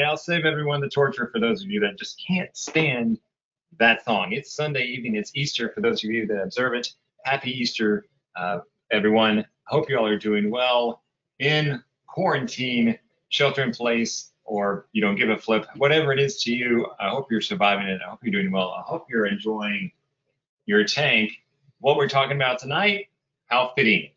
Right, I'll save everyone the torture for those of you that just can't stand that song. It's Sunday evening, it's Easter for those of you that observe it. Happy Easter, uh, everyone. Hope you all are doing well in quarantine, shelter in place, or you don't give a flip. Whatever it is to you, I hope you're surviving it. I hope you're doing well. I hope you're enjoying your tank. What we're talking about tonight, how fitting.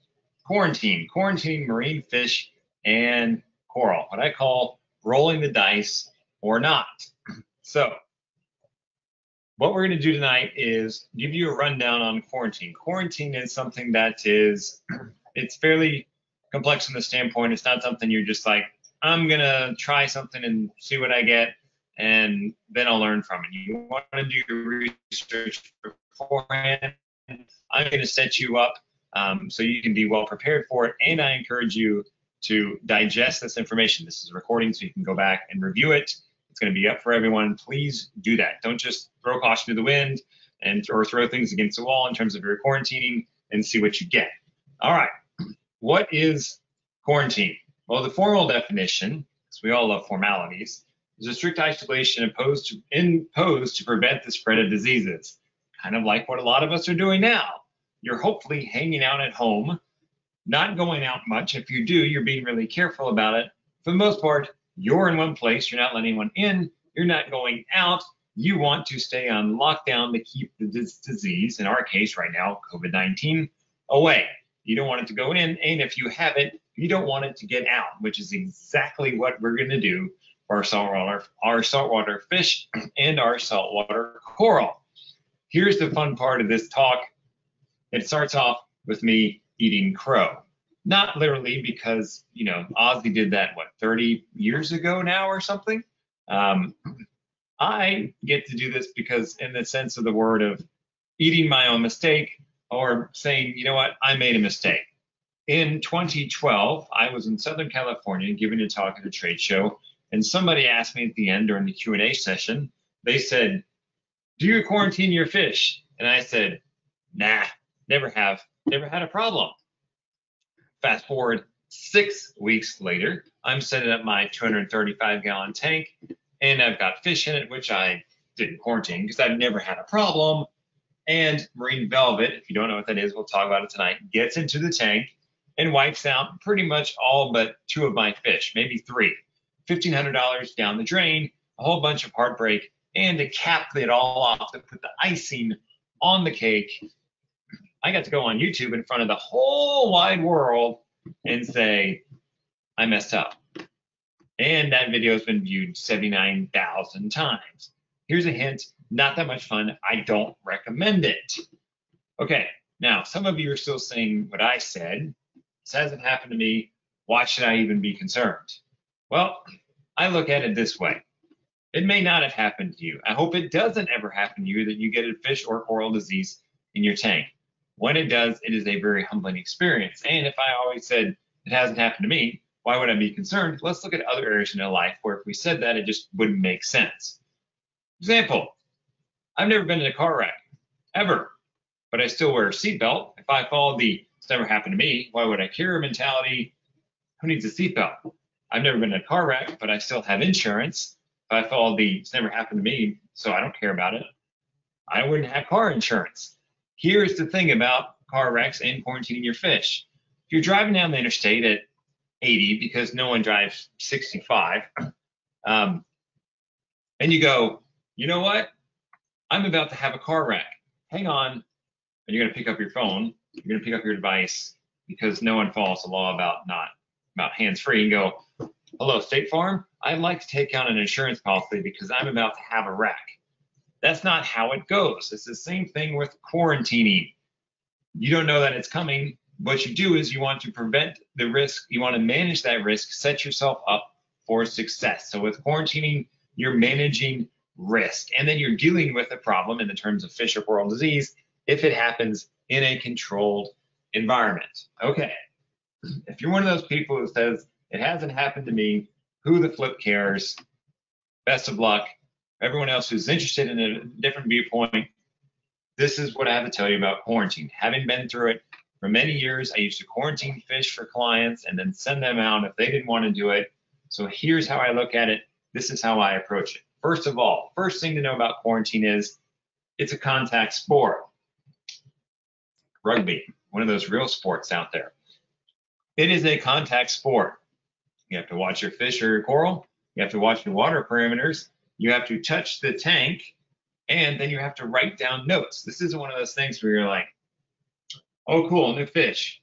Quarantine, quarantine marine fish and coral, what I call rolling the dice or not. So, what we're going to do tonight is give you a rundown on quarantine. Quarantine is something that is, it's fairly complex from the standpoint. It's not something you're just like, I'm going to try something and see what I get, and then I'll learn from it. You want to do your research beforehand. I'm going to set you up um, so you can be well prepared for it, and I encourage you to digest this information. This is a recording, so you can go back and review it. It's going to be up for everyone. Please do that. Don't just throw caution to the wind and or throw things against the wall in terms of your quarantining and see what you get. All right. What is quarantine? Well, the formal definition, because we all love formalities, is a strict isolation imposed to, imposed to prevent the spread of diseases. Kind of like what a lot of us are doing now. You're hopefully hanging out at home not going out much. If you do, you're being really careful about it. For the most part, you're in one place, you're not letting anyone in, you're not going out. You want to stay on lockdown to keep the disease, in our case right now, COVID 19, away. You don't want it to go in, and if you have it, you don't want it to get out, which is exactly what we're going to do for our saltwater, our saltwater fish and our saltwater coral. Here's the fun part of this talk. It starts off with me eating crow. Not literally because, you know, Ozzy did that, what, 30 years ago now or something? Um, I get to do this because, in the sense of the word of eating my own mistake or saying, you know what, I made a mistake. In 2012, I was in Southern California giving a talk at a trade show, and somebody asked me at the end during the Q&A session, they said, do you quarantine your fish? And I said, nah, never have never had a problem. Fast forward six weeks later, I'm setting up my 235 gallon tank and I've got fish in it, which I didn't quarantine because I've never had a problem. And marine velvet, if you don't know what that is, we'll talk about it tonight, gets into the tank and wipes out pretty much all but two of my fish, maybe three. $1,500 down the drain, a whole bunch of heartbreak, and to cap it all off, to put the icing on the cake, I got to go on YouTube in front of the whole wide world and say, I messed up. And that video has been viewed 79,000 times. Here's a hint not that much fun. I don't recommend it. Okay, now some of you are still saying what I said. This hasn't happened to me. Why should I even be concerned? Well, I look at it this way. It may not have happened to you. I hope it doesn't ever happen to you that you get a fish or coral disease in your tank. When it does, it is a very humbling experience. And if I always said it hasn't happened to me, why would I be concerned? Let's look at other areas in our life where if we said that, it just wouldn't make sense. Example, I've never been in a car wreck, ever, but I still wear a seatbelt. If I follow the it's never happened to me, why would I care mentality? Who needs a seatbelt? I've never been in a car wreck, but I still have insurance. If I follow the it's never happened to me, so I don't care about it, I wouldn't have car insurance. Here's the thing about car wrecks and quarantining your fish. If you're driving down the interstate at 80 because no one drives 65, um, and you go, you know what? I'm about to have a car wreck. Hang on. And you're going to pick up your phone. You're going to pick up your device because no one follows the law about not about hands free and go, hello, State Farm. I'd like to take out an insurance policy because I'm about to have a wreck. That's not how it goes. It's the same thing with quarantining. You don't know that it's coming. What you do is you want to prevent the risk, you want to manage that risk, set yourself up for success. So with quarantining, you're managing risk and then you're dealing with a problem in the terms of fish or coral disease if it happens in a controlled environment. Okay. If you're one of those people who says, it hasn't happened to me, who the flip cares? Best of luck everyone else who's interested in a different viewpoint, this is what I have to tell you about quarantine. Having been through it for many years, I used to quarantine fish for clients and then send them out if they didn't want to do it. So here's how I look at it this is how I approach it. First of all, first thing to know about quarantine is it's a contact sport. Rugby, one of those real sports out there. It is a contact sport. You have to watch your fish or your coral. You have to watch your water parameters. You have to touch the tank and then you have to write down notes. This isn't one of those things where you're like, oh, cool, new fish.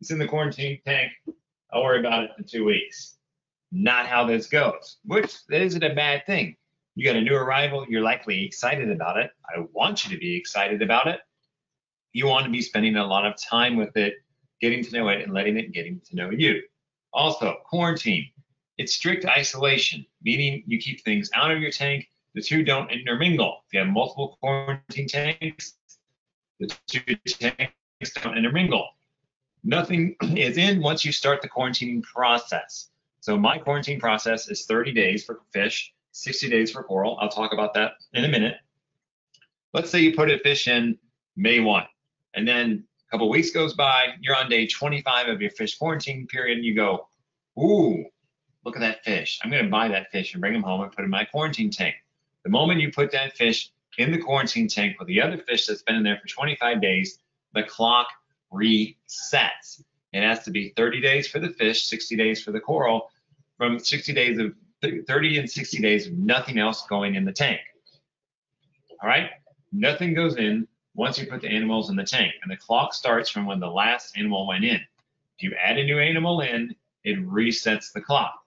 It's in the quarantine tank. I'll worry about it in two weeks. Not how this goes, which isn't a bad thing. You got a new arrival, you're likely excited about it. I want you to be excited about it. You want to be spending a lot of time with it, getting to know it, and letting it getting to know you. Also, quarantine. It's strict isolation, meaning you keep things out of your tank. The two don't intermingle. If you have multiple quarantine tanks, the two tanks don't intermingle. Nothing is in once you start the quarantining process. So my quarantine process is 30 days for fish, 60 days for coral. I'll talk about that in a minute. Let's say you put a fish in May 1, and then a couple weeks goes by, you're on day 25 of your fish quarantine period, and you go, ooh, look at that fish. I'm going to buy that fish and bring him home and put in my quarantine tank. The moment you put that fish in the quarantine tank with the other fish that's been in there for 25 days, the clock resets. It has to be 30 days for the fish, 60 days for the coral, from 60 days of 30 and 60 days of nothing else going in the tank. All right, nothing goes in once you put the animals in the tank, and the clock starts from when the last animal went in. If you add a new animal in, it resets the clock.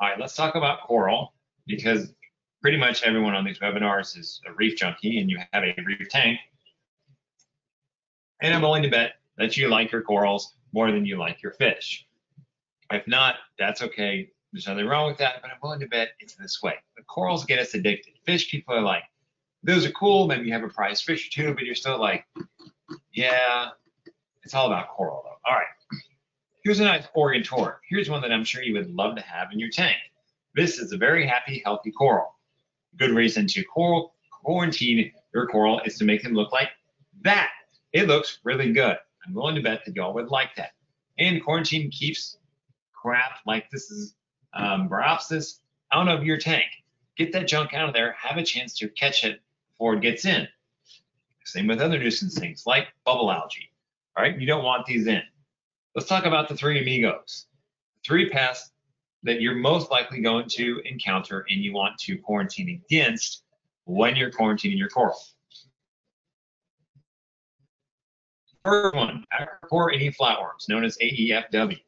All right, let's talk about coral because pretty much everyone on these webinars is a reef junkie and you have a reef tank. And I'm willing to bet that you like your corals more than you like your fish. If not, that's okay. There's nothing wrong with that, but I'm willing to bet it's this way. The corals get us addicted. Fish people are like, those are cool. Maybe you have a prize fish or two, but you're still like, yeah, it's all about coral though. All right. Here's a nice Oregon Tort. Here's one that I'm sure you would love to have in your tank. This is a very happy, healthy coral. Good reason to coral, quarantine your coral is to make them look like that. It looks really good. I'm willing to bet that y'all would like that. And quarantine keeps crap like this is um, Bryopsis out of your tank. Get that junk out of there. Have a chance to catch it before it gets in. Same with other nuisance things like bubble algae. All right, you don't want these in. Let's talk about the three amigos. Three pests that you're most likely going to encounter and you want to quarantine against when you're quarantining your coral. First one, acropore eating flatworms, known as AEFW.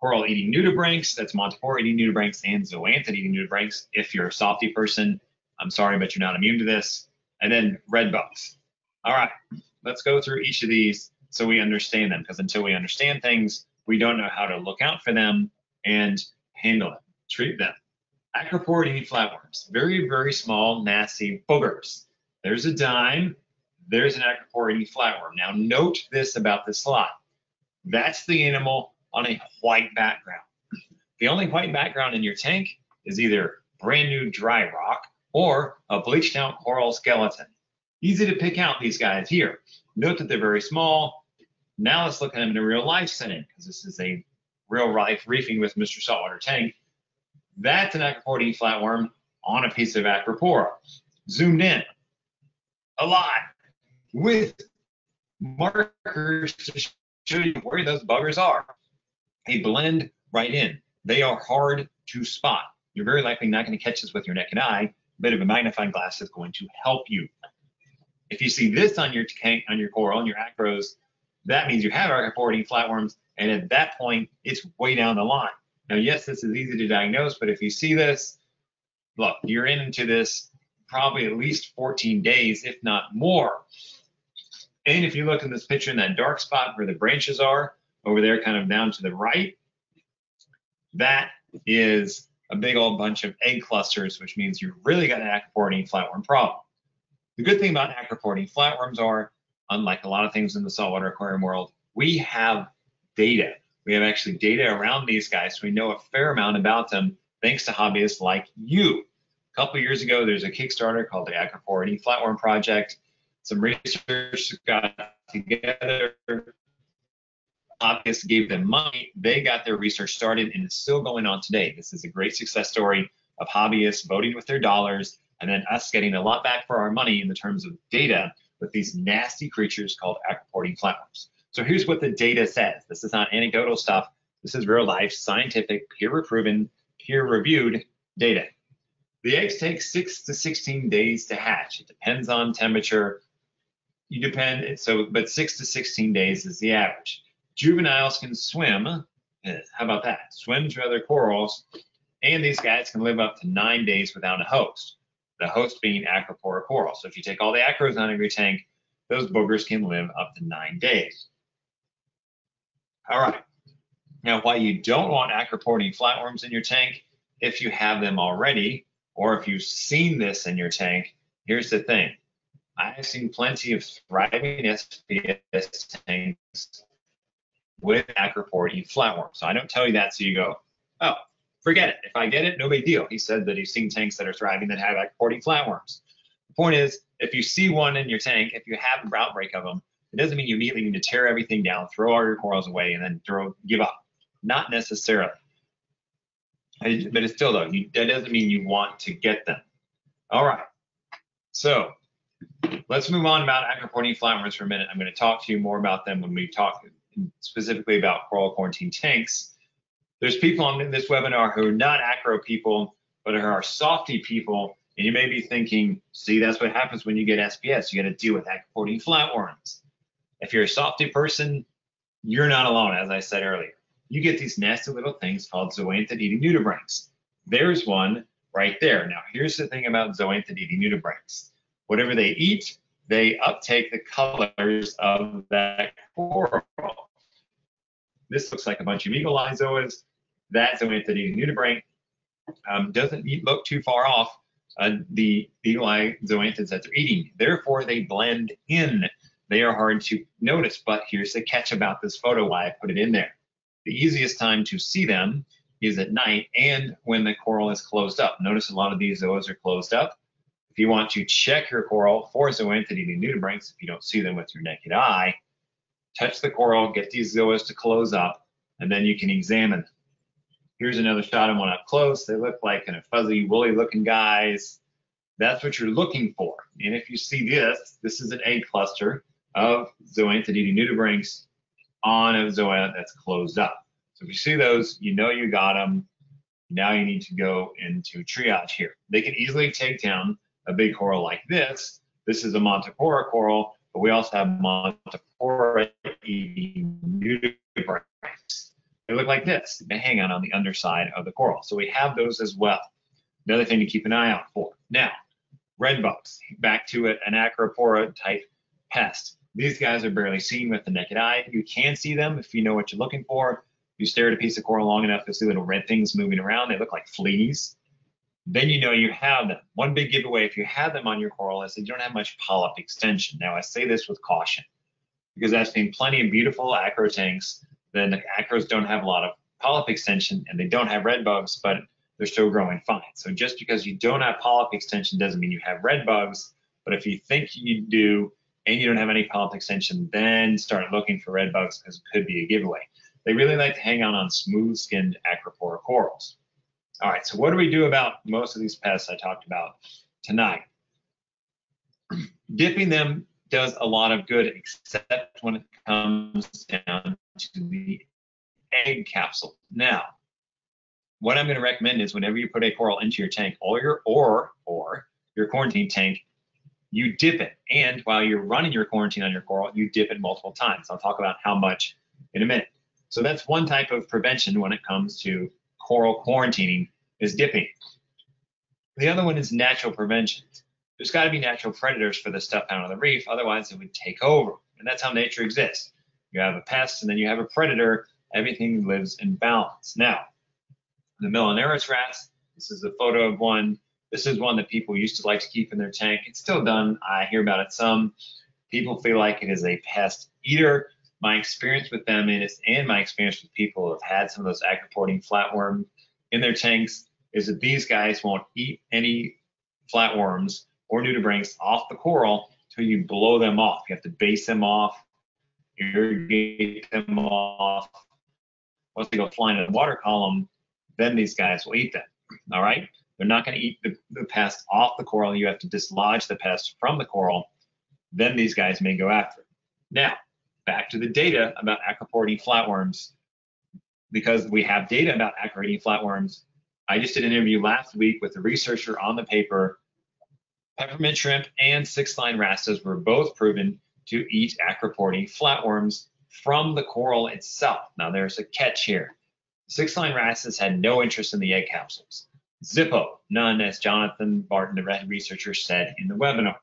Coral eating nudibranchs, that's Montipore eating nudibranchs and zoanthid eating nudibranchs. If you're a softy person, I'm sorry, but you're not immune to this. And then red bugs. All right, let's go through each of these so we understand them, because until we understand things, we don't know how to look out for them and handle them, treat them. Acropore eating flatworms, very, very small, nasty boogers. There's a dime, there's an acropore eating flatworm. Now note this about the slide. That's the animal on a white background. The only white background in your tank is either brand new dry rock or a bleached out coral skeleton. Easy to pick out these guys here. Note that they're very small. Now let's look at them in a real life setting because this is a real life reefing with Mr. Saltwater Tank. That's an acropore eating flatworm on a piece of acropora. Zoomed in. A lot with markers to show you where those buggers are. They blend right in. They are hard to spot. You're very likely not going to catch this with your naked eye. A bit of a magnifying glass is going to help you. If you see this on your tank, on your coral, on your acros, that means you have eating flatworms, and at that point, it's way down the line. Now, yes, this is easy to diagnose, but if you see this, look, you're into this probably at least 14 days, if not more. And if you look in this picture in that dark spot where the branches are, over there kind of down to the right, that is a big old bunch of egg clusters, which means you really got an acropore flatworm problem. The good thing about acropore flatworms are, unlike a lot of things in the saltwater aquarium world, we have data. We have actually data around these guys, so we know a fair amount about them thanks to hobbyists like you. A couple years ago, there's a Kickstarter called the Acropore Eating Flatworm Project some research got together. Hobbyists gave them money. They got their research started and it's still going on today. This is a great success story of hobbyists voting with their dollars, and then us getting a lot back for our money in the terms of data with these nasty creatures called acropore eating flatworms. So here's what the data says. This is not anecdotal stuff. This is real life, scientific, peer proven, peer reviewed data. The eggs take six to 16 days to hatch. It depends on temperature. You depend, so, but six to 16 days is the average. Juveniles can swim. Eh, how about that? Swim to other corals. And these guys can live up to nine days without a host. The host being acropora coral. So if you take all the acros out of your tank, those boogers can live up to nine days. All right. Now, why you don't want acropore eating flatworms in your tank, if you have them already, or if you've seen this in your tank, here's the thing. I've seen plenty of thriving SPS tanks with acropore flatworms. So I don't tell you that so you go, oh, forget it. If I get it, no big deal. He said that he's seen tanks that are thriving that have acropore flatworms. The point is, if you see one in your tank, if you have an outbreak of them, it doesn't mean you immediately need to tear everything down, throw all your corals away, and then throw give up. Not necessarily. But it's still though, you, that doesn't mean you want to get them. All right. So let's move on about acropore eating flatworms for a minute. I'm going to talk to you more about them when we talk specifically about coral quarantine tanks. There's people on this webinar who are not acro people, but who are softy people. And you may be thinking, see, that's what happens when you get SPS. You got to deal with acropore eating flatworms. If you're a softy person, you're not alone, as I said earlier you get these nasty little things called zoanthid eating nudibranchs. There's one right there. Now, here's the thing about zoanthid eating nudibranchs. Whatever they eat, they uptake the colors of that coral. This looks like a bunch of eagle eye zoas. That zoanthid eating nudibranch um, doesn't look too far off uh, the eye zoanthids that they're eating. Therefore, they blend in. They are hard to notice, but here's the catch about this photo, why I put it in there. The easiest time to see them is at night and when the coral is closed up. Notice a lot of these zoas are closed up. If you want to check your coral for zoanthid nudibranchs, if you don't see them with your naked eye, touch the coral, get these zoas to close up, and then you can examine them. Here's another shot of one up close. They look like kind of fuzzy, woolly looking guys. That's what you're looking for. And if you see this, this is an egg cluster of zoanthid nudibranchs on a zoa that's closed up. So if you see those, you know you got them. Now you need to go into triage here. They can easily take down a big coral like this. This is a Montipora coral, but we also have Montipora nudibranchs. They look like this. They hang out on the underside of the coral. So we have those as well. Another thing to keep an eye out for. Now, red bugs, back to it, an acropora type pest. These guys are barely seen with the naked eye. You can see them if you know what you're looking for. You stare at a piece of coral long enough, you'll see little red things moving around. They look like fleas. Then you know you have them. One big giveaway if you have them on your coral is that you don't have much polyp extension. Now I say this with caution because I've seen plenty of beautiful acro tanks. Then the acros don't have a lot of polyp extension and they don't have red bugs, but they're still growing fine. So just because you don't have polyp extension doesn't mean you have red bugs. But if you think you do, and you don't have any polyp extension, then start looking for red bugs because it could be a giveaway. They really like to hang out on smooth-skinned acropora corals. All right, so what do we do about most of these pests I talked about tonight? Dipping them does a lot of good, except when it comes down to the egg capsule. Now, what I'm going to recommend is whenever you put a coral into your tank or your or or your quarantine tank, you dip it. And while you're running your quarantine on your coral, you dip it multiple times. I'll talk about how much in a minute. So that's one type of prevention when it comes to coral quarantining is dipping. The other one is natural prevention. There's got to be natural predators for the stuff out on the reef, otherwise it would take over. And that's how nature exists. You have a pest and then you have a predator, everything lives in balance. Now, the Melanurus wrasse, this is a photo of one this is one that people used to like to keep in their tank. It's still done. I hear about it some. People feel like it is a pest eater. My experience with them is, and my experience with people who have had some of those acropore eating flatworms in their tanks is that these guys won't eat any flatworms or nudibranchs off the coral until you blow them off. You have to base them off, irrigate them off. Once they go flying in the water column, then these guys will eat them. All right. They're not going to eat the, the pest off the coral. You have to dislodge the pest from the coral. Then these guys may go after it. Now, back to the data about acropore eating flatworms. Because we have data about acropore eating flatworms, I just did an interview last week with a researcher on the paper. Peppermint shrimp and six-line wrasses were both proven to eat acropore eating flatworms from the coral itself. Now there's a catch here. Six-line wrasses had no interest in the egg capsules. Zippo, none, as Jonathan Barton, the researcher, said in the webinar.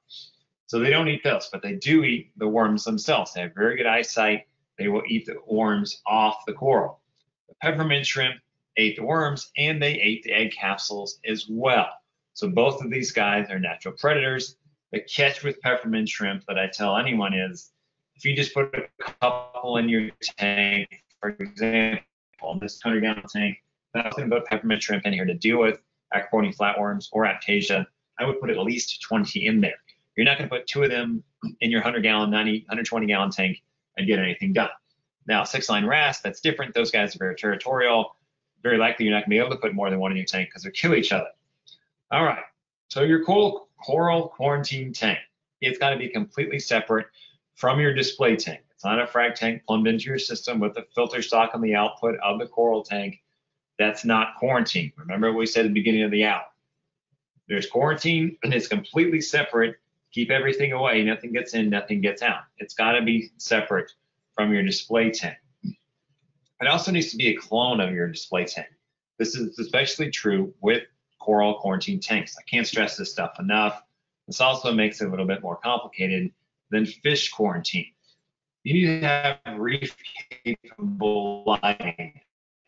So they don't eat those, but they do eat the worms themselves. They have very good eyesight. They will eat the worms off the coral. The peppermint shrimp ate the worms and they ate the egg capsules as well. So both of these guys are natural predators. The catch with peppermint shrimp that I tell anyone is if you just put a couple in your tank, for example, this 100 gallon tank, nothing but peppermint shrimp in here to deal with acropore eating flatworms or aptasia, I would put at least 20 in there. You're not going to put two of them in your 100 gallon, 90, 120 gallon tank and get anything done. Now, six line wrasse, that's different. Those guys are very territorial. Very likely you're not going to be able to put more than one in your tank because they kill each other. All right. So your coral, coral quarantine tank, it's got to be completely separate from your display tank. It's not a frag tank plumbed into your system with a filter stock on the output of the coral tank. That's not quarantine. Remember what we said at the beginning of the hour. There's quarantine and it's completely separate. Keep everything away. Nothing gets in, nothing gets out. It's got to be separate from your display tank. It also needs to be a clone of your display tank. This is especially true with coral quarantine tanks. I can't stress this stuff enough. This also makes it a little bit more complicated than fish quarantine. You need to have reef capable lighting.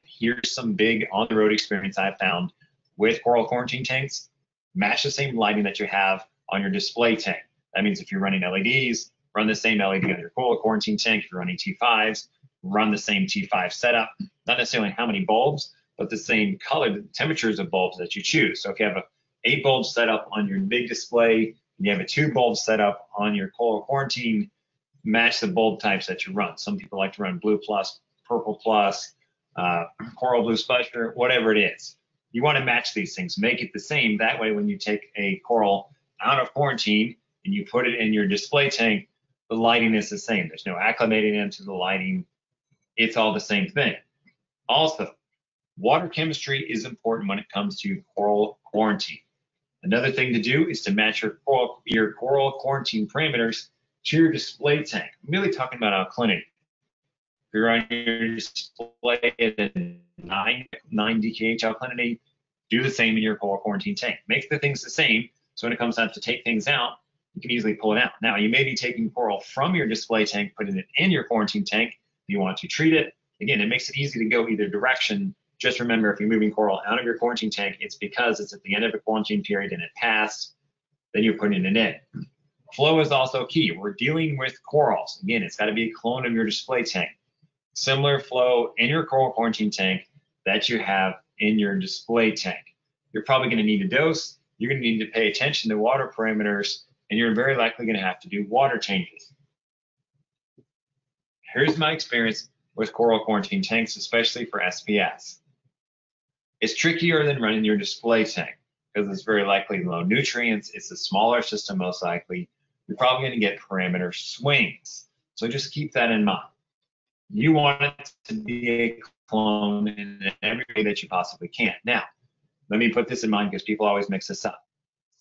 Here's some big on the road experience I found with coral quarantine tanks. Match the same lighting that you have on your display tank. That means if you're running LEDs, run the same LED on your coral quarantine tank. If you're running T5s, run the same T5 setup. Not necessarily how many bulbs, but the same color, the temperatures of bulbs that you choose. So if you have a eight bulb setup on your big display, and you have a two bulb setup on your coral quarantine, match the bulb types that you run. Some people like to run blue plus, purple plus, uh, coral blue splasher, whatever it is. You want to match these things, make it the same. That way, when you take a coral out of quarantine and you put it in your display tank, the lighting is the same. There's no acclimating into the lighting. It's all the same thing. Also, water chemistry is important when it comes to coral quarantine. Another thing to do is to match your coral, your coral quarantine parameters to your display tank. I'm really talking about alkalinity. If you're on your display at a 9, 9 DKH alkalinity, do the same in your coral quarantine tank. Make the things the same so when it comes time to take things out, you can easily pull it out. Now, you may be taking coral from your display tank, putting it in your quarantine tank. If you want to treat it, again, it makes it easy to go either direction just remember if you're moving coral out of your quarantine tank, it's because it's at the end of a quarantine period and it passed, then you're putting it in. Flow is also key. We're dealing with corals. Again, it's got to be a clone of your display tank. Similar flow in your coral quarantine tank that you have in your display tank. You're probably going to need a dose. You're going to need to pay attention to water parameters, and you're very likely going to have to do water changes. Here's my experience with coral quarantine tanks, especially for SPS. It's trickier than running your display tank because it's very likely low nutrients. It's a smaller system, most likely. You're probably going to get parameter swings. So just keep that in mind. You want it to be a clone in every way that you possibly can. Now, let me put this in mind because people always mix this up.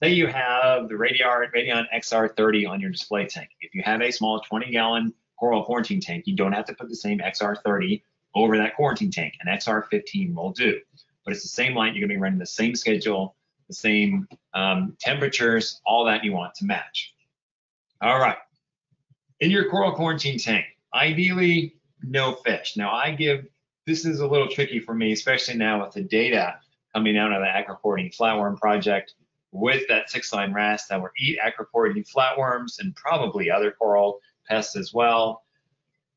Say you have the Radion, Radion XR30 on your display tank. If you have a small 20 gallon coral quarantine tank, you don't have to put the same XR30 over that quarantine tank. An XR15 will do but it's the same light. You're to be running the same schedule, the same um, temperatures, all that you want to match. All right. In your coral quarantine tank, ideally no fish. Now I give, this is a little tricky for me, especially now with the data coming out of the acropore eating flatworm project with that six line wrasse that will eat acropore eating flatworms and probably other coral pests as well.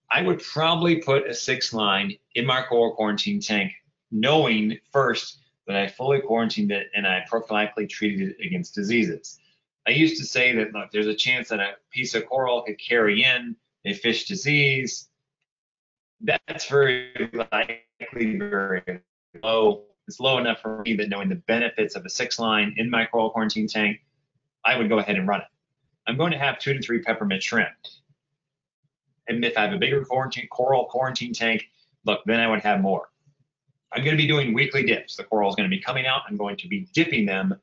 I would probably put a six line in my coral quarantine tank knowing first that I fully quarantined it and I prophylactically treated it against diseases. I used to say that look, there's a chance that a piece of coral could carry in a fish disease. That's very likely very low. it's low enough for me that knowing the benefits of a six line in my coral quarantine tank, I would go ahead and run it. I'm going to have two to three peppermint shrimp. And if I have a bigger quarantine, coral quarantine tank, look, then I would have more. I'm going to be doing weekly dips. The coral is going to be coming out. I'm going to be dipping them.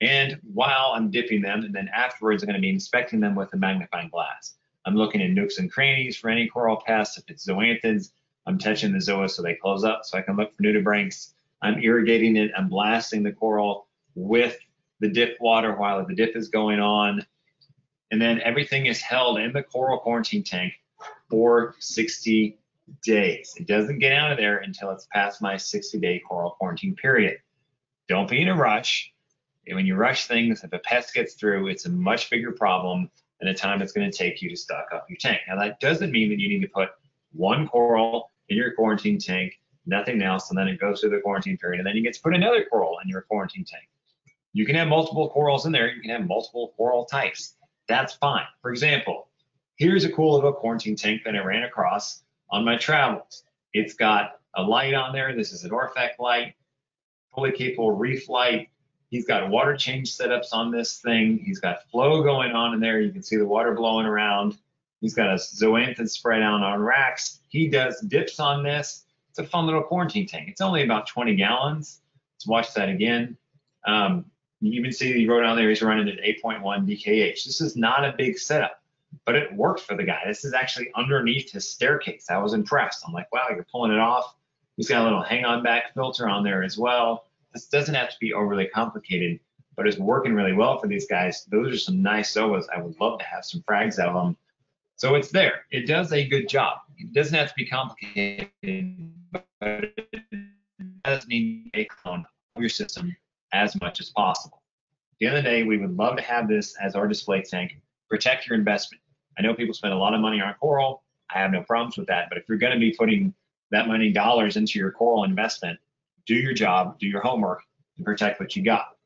And while I'm dipping them, and then afterwards, I'm going to be inspecting them with a magnifying glass. I'm looking in nooks and crannies for any coral pests. If it's zoanthids, I'm touching the zoas so they close up so I can look for nudibranchs. I'm irrigating it. I'm blasting the coral with the dip water while the dip is going on. And then everything is held in the coral quarantine tank for 60 days. It doesn't get out of there until it's past my 60 day coral quarantine period. Don't be in a rush. And when you rush things, if a pest gets through, it's a much bigger problem than the time it's going to take you to stock up your tank. Now, that doesn't mean that you need to put one coral in your quarantine tank, nothing else, and then it goes through the quarantine period, and then you get to put another coral in your quarantine tank. You can have multiple corals in there. You can have multiple coral types. That's fine. For example, here's a cool little quarantine tank that I ran across on my travels. It's got a light on there. This is an Orphek light, fully capable reef light. He's got water change setups on this thing. He's got flow going on in there. You can see the water blowing around. He's got a zoanthid spread out on racks. He does dips on this. It's a fun little quarantine tank. It's only about 20 gallons. Let's watch that again. Um, you can see he wrote on there he's running at 8.1 DKH. This is not a big setup but it worked for the guy. This is actually underneath his staircase. I was impressed. I'm like, wow, you're pulling it off. He's got a little hang on back filter on there as well. This doesn't have to be overly complicated, but it's working really well for these guys. Those are some nice Zoas. I would love to have some frags out of them. So it's there. It does a good job. It doesn't have to be complicated, but it does need a clone of your system as much as possible. At the end of the day, we would love to have this as our display tank. Protect your investment. I know people spend a lot of money on coral. I have no problems with that. But if you're going to be putting that many dollars into your coral investment, do your job, do your homework, and protect what you got.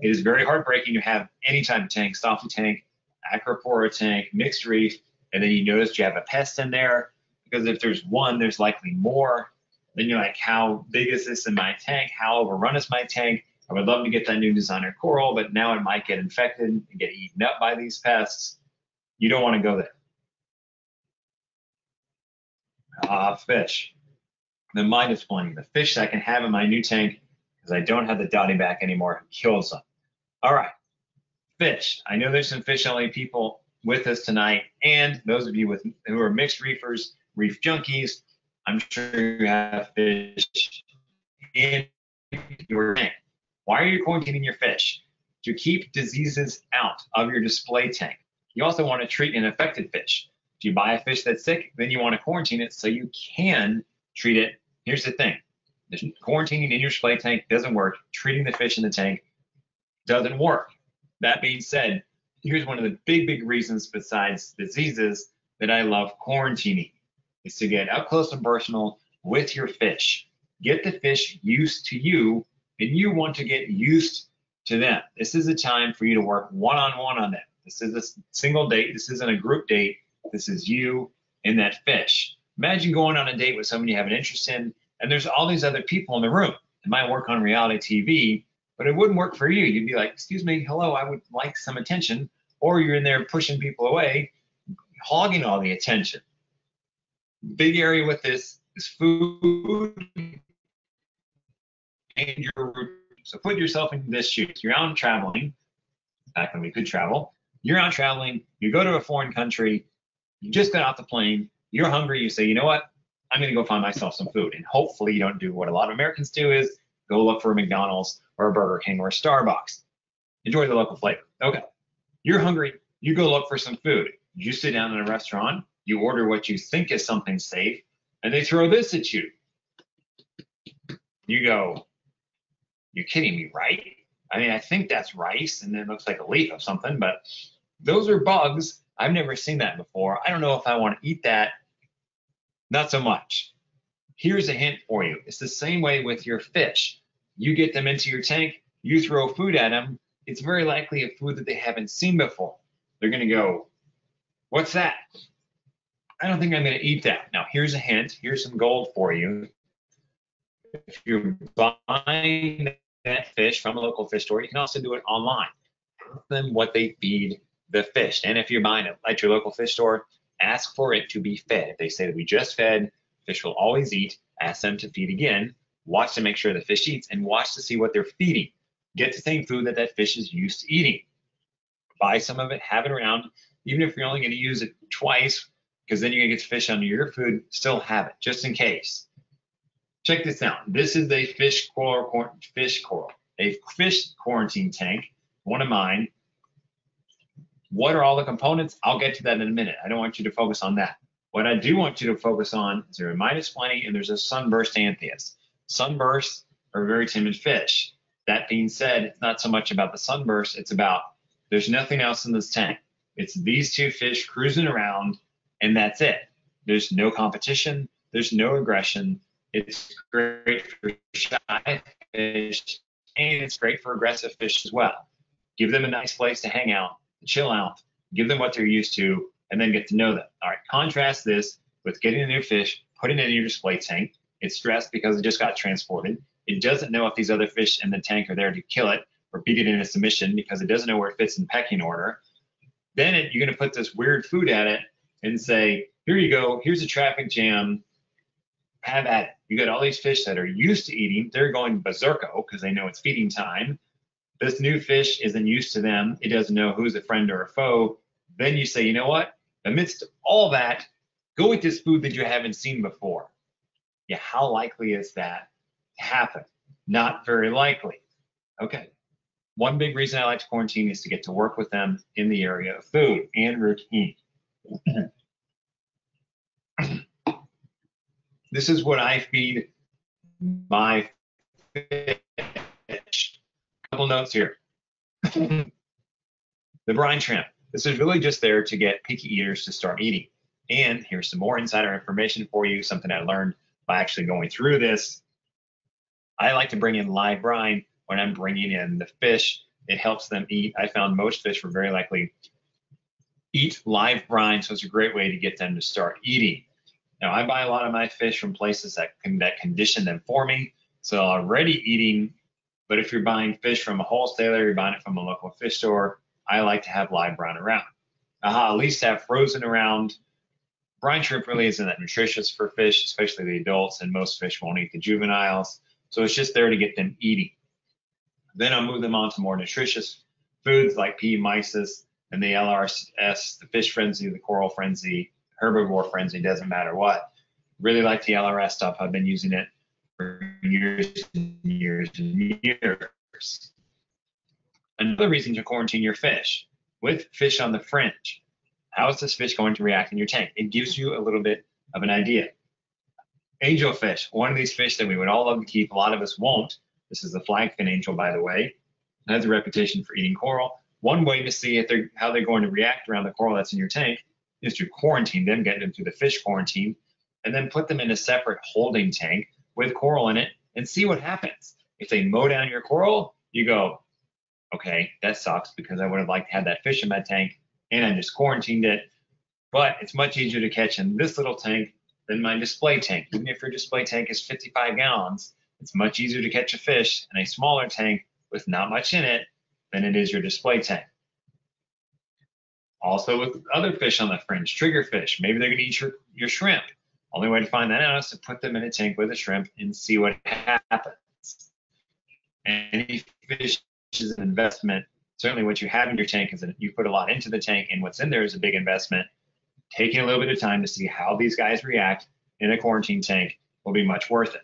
It is very heartbreaking to have any type of tank, softy tank, Acropora tank, mixed reef, and then you notice you have a pest in there because if there's one, there's likely more. Then you're like, how big is this in my tank? How overrun is my tank? I would love to get that new designer coral, but now it might get infected and get eaten up by these pests. You don't want to go there. Ah, fish. The Midas blenny. The fish that I can have in my new tank because I don't have the dotty back anymore kills them. All right, fish. I know there's some fish only people with us tonight, and those of you with who are mixed reefers, reef junkies, I'm sure you have fish in your tank. Why are you quarantining your fish? To keep diseases out of your display tank. You also want to treat an affected fish. If you buy a fish that's sick, then you want to quarantine it so you can treat it. Here's the thing. Quarantining in your display tank doesn't work. Treating the fish in the tank doesn't work. That being said, here's one of the big, big reasons besides diseases that I love quarantining is to get up close and personal with your fish. Get the fish used to you and you want to get used to them. This is a time for you to work one-on-one on them. This is a single date. This isn't a group date. This is you and that fish. Imagine going on a date with someone you have an interest in, and there's all these other people in the room. It might work on reality TV, but it wouldn't work for you. You'd be like, excuse me, hello, I would like some attention. Or you're in there pushing people away, hogging all the attention. Big area with this is food and your So put yourself in this shoes. You're out traveling, back when we could travel, you're out traveling, you go to a foreign country, you just got off the plane, you're hungry, you say, you know what? I'm going to go find myself some food. And hopefully you don't do what a lot of Americans do is go look for a McDonald's or a Burger King or a Starbucks. Enjoy the local flavor. Okay. You're hungry, you go look for some food. You sit down in a restaurant, you order what you think is something safe, and they throw this at you. You go, you're kidding me, right? I mean, I think that's rice and it looks like a leaf of something, but those are bugs. I've never seen that before. I don't know if I want to eat that. Not so much. Here's a hint for you. It's the same way with your fish. You get them into your tank, you throw food at them. It's very likely a food that they haven't seen before. They're going to go, What's that? I don't think I'm going to eat that. Now, here's a hint. Here's some gold for you. If you're buying that fish from a local fish store, you can also do it online. Ask them what they feed the fish. And if you're buying it at your local fish store, ask for it to be fed. If they say that we just fed, fish will always eat. Ask them to feed again. Watch to make sure the fish eats and watch to see what they're feeding. Get the same food that that fish is used to eating. Buy some of it, have it around. Even if you're only going to use it twice, because then you're going to get the fish under your food, still have it just in case. Check this out. This is a fish coral, fish coral, a fish quarantine tank, one of mine. What are all the components? I'll get to that in a minute. I don't want you to focus on that. What I do want you to focus on is there a Midas blenny and there's a sunburst anthias. Sunbursts are very timid fish. That being said, it's not so much about the sunburst, it's about there's nothing else in this tank. It's these two fish cruising around and that's it. There's no competition, there's no aggression. It's great for shy fish and it's great for aggressive fish as well. Give them a nice place to hang out, chill out, give them what they're used to, and then get to know them. All right, contrast this with getting a new fish, putting it in your display tank. It's stressed because it just got transported. It doesn't know if these other fish in the tank are there to kill it or beat it into submission because it doesn't know where it fits in pecking order. Then it, you're going to put this weird food at it and say, here you go, here's a traffic jam, have at it. You got all these fish that are used to eating, they're going berserko because they know it's feeding time. This new fish isn't used to them, it doesn't know who's a friend or a foe. Then you say, you know what? Amidst all that, go with this food that you haven't seen before. Yeah, how likely is that to happen? Not very likely. Okay. One big reason I like to quarantine is to get to work with them in the area of food and routine. this is what I feed my fish. Couple notes here. the brine shrimp. This is really just there to get picky eaters to start eating. And here's some more insider information for you, something I learned by actually going through this. I like to bring in live brine when I'm bringing in the fish. It helps them eat. I found most fish were very likely eat live brine, so it's a great way to get them to start eating. Now, I buy a lot of my fish from places that can, that condition them for me, so already eating. But if you're buying fish from a wholesaler, you're buying it from a local fish store, I like to have live brine around. Uh, at least have frozen around. Brine shrimp really isn't that nutritious for fish, especially the adults, and most fish won't eat the juveniles. So it's just there to get them eating. Then I'll move them on to more nutritious foods like P. mysis and the LRS, the fish frenzy, the coral frenzy, herbivore frenzy, doesn't matter what. Really like the LRS stuff. I've been using it years and years and years. Another reason to quarantine your fish with fish on the fringe. How is this fish going to react in your tank? It gives you a little bit of an idea. Angelfish, one of these fish that we would all love to keep, a lot of us won't. This is the flagfin angel, by the way. It has a reputation for eating coral. One way to see if they're, how they're going to react around the coral that's in your tank is to quarantine them, get them through the fish quarantine, and then put them in a separate holding tank with coral in it and see what happens. If they mow down your coral, you go, okay, that sucks because I would have liked to have that fish in my tank and I just quarantined it. But it's much easier to catch in this little tank than my display tank. Even if your display tank is 55 gallons, it's much easier to catch a fish in a smaller tank with not much in it than it is your display tank. Also with other fish on the fringe, triggerfish, maybe they're gonna eat your, your shrimp. Only way to find that out is to put them in a tank with a shrimp and see what happens. Any fish is an investment. Certainly what you have in your tank is that you put a lot into the tank and what's in there is a big investment. Taking a little bit of time to see how these guys react in a quarantine tank will be much worth it.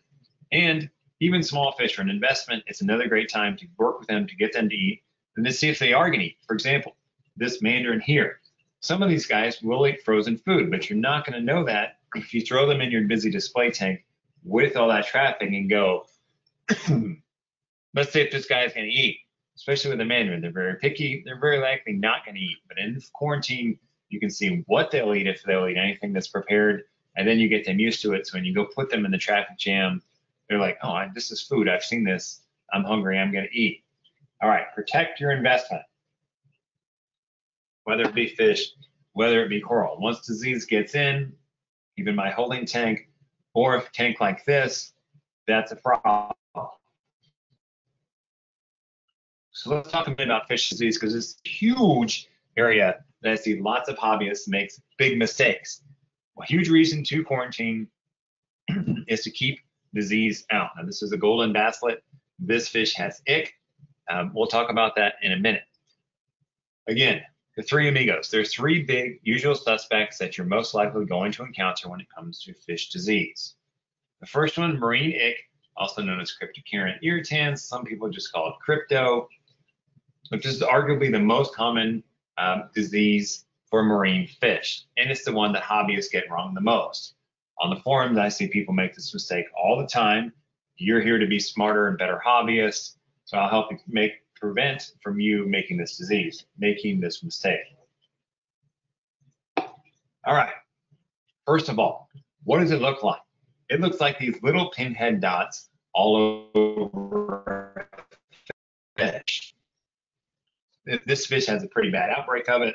And even small fish are an investment. It's another great time to work with them to get them to eat and to see if they are going to eat. For example, this mandarin here. Some of these guys will eat frozen food, but you're not going to know that if you throw them in your busy display tank with all that traffic and go, let's see if this guy's going to eat, especially with the mandarin. They're very picky. They're very likely not going to eat. But in quarantine, you can see what they'll eat if they'll eat anything that's prepared, and then you get them used to it. So when you go put them in the traffic jam, they're like, oh, this is food. I've seen this. I'm hungry. I'm going to eat. All right, protect your investment, whether it be fish, whether it be coral. Once disease gets in, even my holding tank or a tank like this, that's a problem. So let's talk a bit about fish disease because it's a huge area that I see lots of hobbyists make big mistakes. A huge reason to quarantine is to keep disease out. Now, this is a golden basslet. This fish has ick. Um, we'll talk about that in a minute. Again, the three amigos. There's three big usual suspects that you're most likely going to encounter when it comes to fish disease. The first one, marine ick, also known as Cryptocaryon irritans. Some people just call it crypto, which is arguably the most common um, disease for marine fish. And it's the one that hobbyists get wrong the most. On the forums, I see people make this mistake all the time. You're here to be smarter and better hobbyists. So I'll help you make prevent from you making this disease, making this mistake. All right. First of all, what does it look like? It looks like these little pinhead dots all over fish. This fish has a pretty bad outbreak of it.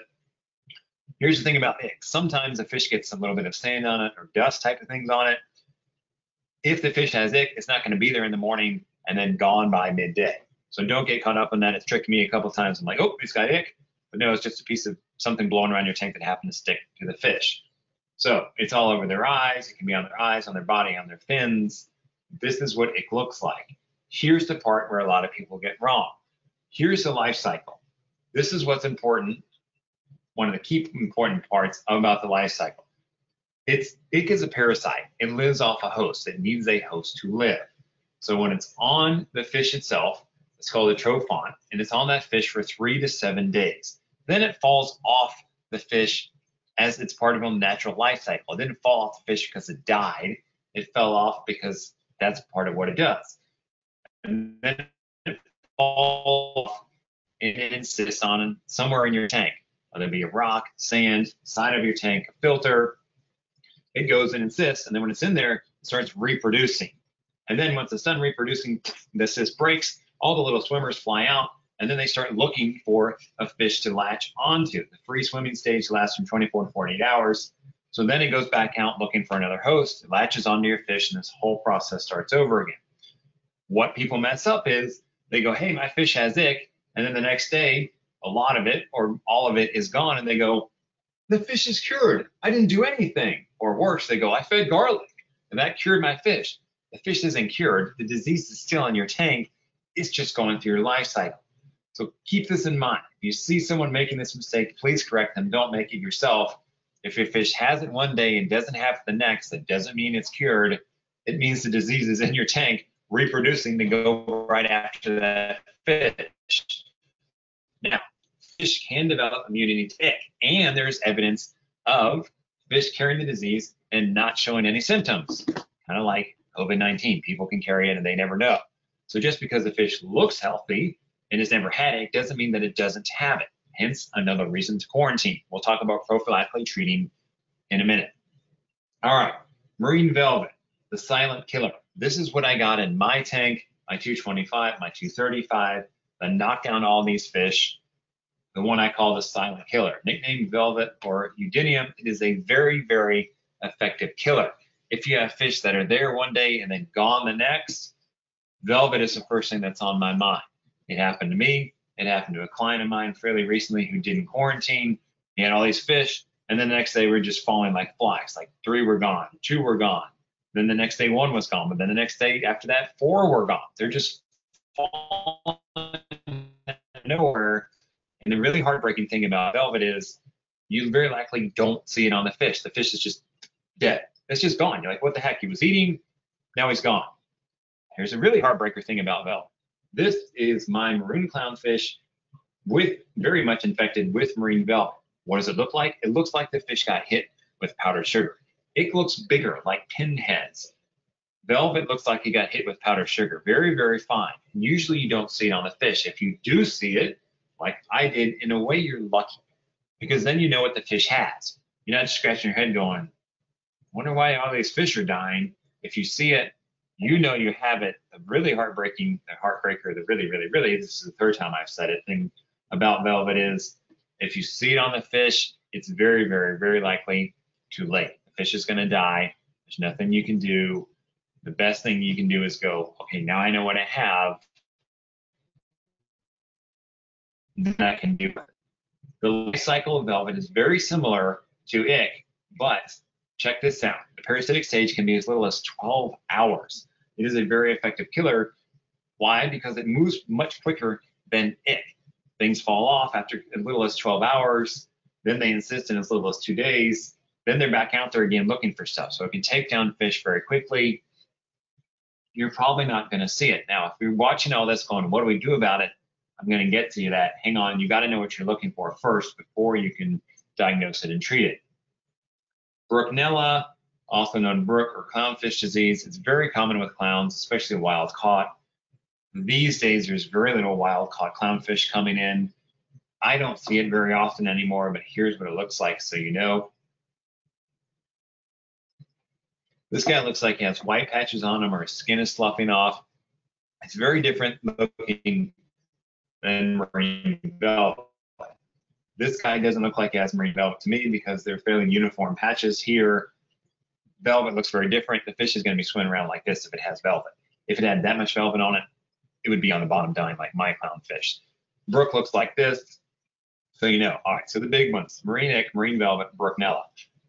Here's the thing about ick. Sometimes a fish gets a little bit of sand on it or dust type of things on it. If the fish has ick, it's not going to be there in the morning and then gone by midday. So don't get caught up on that. It's tricked me a couple times. I'm like, oh, it's got ick. But no, it's just a piece of something blowing around your tank that happened to stick to the fish. So it's all over their eyes. It can be on their eyes, on their body, on their fins. This is what ick looks like. Here's the part where a lot of people get wrong. Here's the life cycle. This is what's important one of the key important parts about the life cycle. It's it is a parasite. It lives off a host. It needs a host to live. So when it's on the fish itself, it's called a trophont, and it's on that fish for three to seven days. Then it falls off the fish as it's part of a natural life cycle. It didn't fall off the fish because it died. It fell off because that's part of what it does. And then it falls and it encysts on somewhere in your tank whether it be a rock, sand, side of your tank, a filter. It goes and encysts, and then when it's in there, it starts reproducing. And then once it's done reproducing, the cyst breaks, all the little swimmers fly out, and then they start looking for a fish to latch onto. The free swimming stage lasts from 24 to 48 hours. So then it goes back out looking for another host, it latches onto your fish, and this whole process starts over again. What people mess up is they go, hey, my fish has ick, and then the next day a lot of it or all of it is gone and they go, the fish is cured. I didn't do anything. Or worse, they go, I fed garlic and that cured my fish. The fish isn't cured. The disease is still in your tank. It's just going through your life cycle. So keep this in mind. If you see someone making this mistake, please correct them. Don't make it yourself. If your fish has it one day and doesn't have it the next, that doesn't mean it's cured. It means the disease is in your tank reproducing to go right after that fish. Now, fish can develop immunity to ick, and there's evidence of fish carrying the disease and not showing any symptoms, kind of like COVID-19. People can carry it and they never know. So just because the fish looks healthy and has never had it doesn't mean that it doesn't have it. Hence, another reason to quarantine. We'll talk about prophylactically treating in a minute. All right, marine velvet, the silent killer. This is what I got in my tank, my 225, my 235 that knock down all these fish. The one I call the silent killer, nicknamed Velvet or Oodinium. It is a very, very effective killer. If you have fish that are there one day and then gone the next, Velvet is the first thing that's on my mind. It happened to me. It happened to a client of mine fairly recently who didn't quarantine. He had all these fish, and then the next day we're just falling like flies. Like three were gone, two were gone. Then the next day one was gone, but then the next day after that four were gone. They're just falling nowhere. And the really heartbreaking thing about velvet is you very likely don't see it on the fish. The fish is just dead. It's just gone. You're like, what the heck? He was eating, now he's gone. Here's a really heartbreaker thing about velvet. This is my maroon clownfish with very much infected with marine velvet. What does it look like? It looks like the fish got hit with powdered sugar. It looks bigger, like pinheads. Velvet looks like it got hit with powdered sugar. Very, very fine. Usually you don't see it on the fish. If you do see it, like I did, in a way you're lucky because then you know what the fish has. You're not scratching your head going, wonder why all these fish are dying. If you see it, you know you have it. The really heartbreaking, the heartbreaker, the really, really, really, this is the third time I've said it, thing about velvet is if you see it on the fish, it's very, very, very likely too late. The fish is going to die. There's nothing you can do the best thing you can do is go, okay, now I know what I have. Then I can do it. The life cycle of velvet is very similar to ick, but check this out. The parasitic stage can be as little as 12 hours. It is a very effective killer. Why? Because it moves much quicker than it. Things fall off after as little as 12 hours. Then they encyst in as little as two days. Then they're back out there again looking for stuff. So it can take down fish very quickly. You're probably not going to see it. Now, if you're watching all this going, what do we do about it? I'm going to get to you that. Hang on, you got to know what you're looking for first before you can diagnose it and treat it. Brooklynella, also known brook or clownfish disease, it's very common with clowns, especially wild caught. These days, there's very little wild caught clownfish coming in. I don't see it very often anymore, but here's what it looks like so you know. This guy looks like he has white patches on him or his skin is sloughing off. It's very different looking than marine velvet. This guy doesn't look like he has marine velvet to me because they're fairly uniform patches here. Velvet looks very different. The fish is going to be swimming around like this if it has velvet. If it had that much velvet on it, it would be on the bottom dying like my clownfish. Brook looks like this, so you know. All right, so the big ones, marine ick, marine velvet, Brooklynella.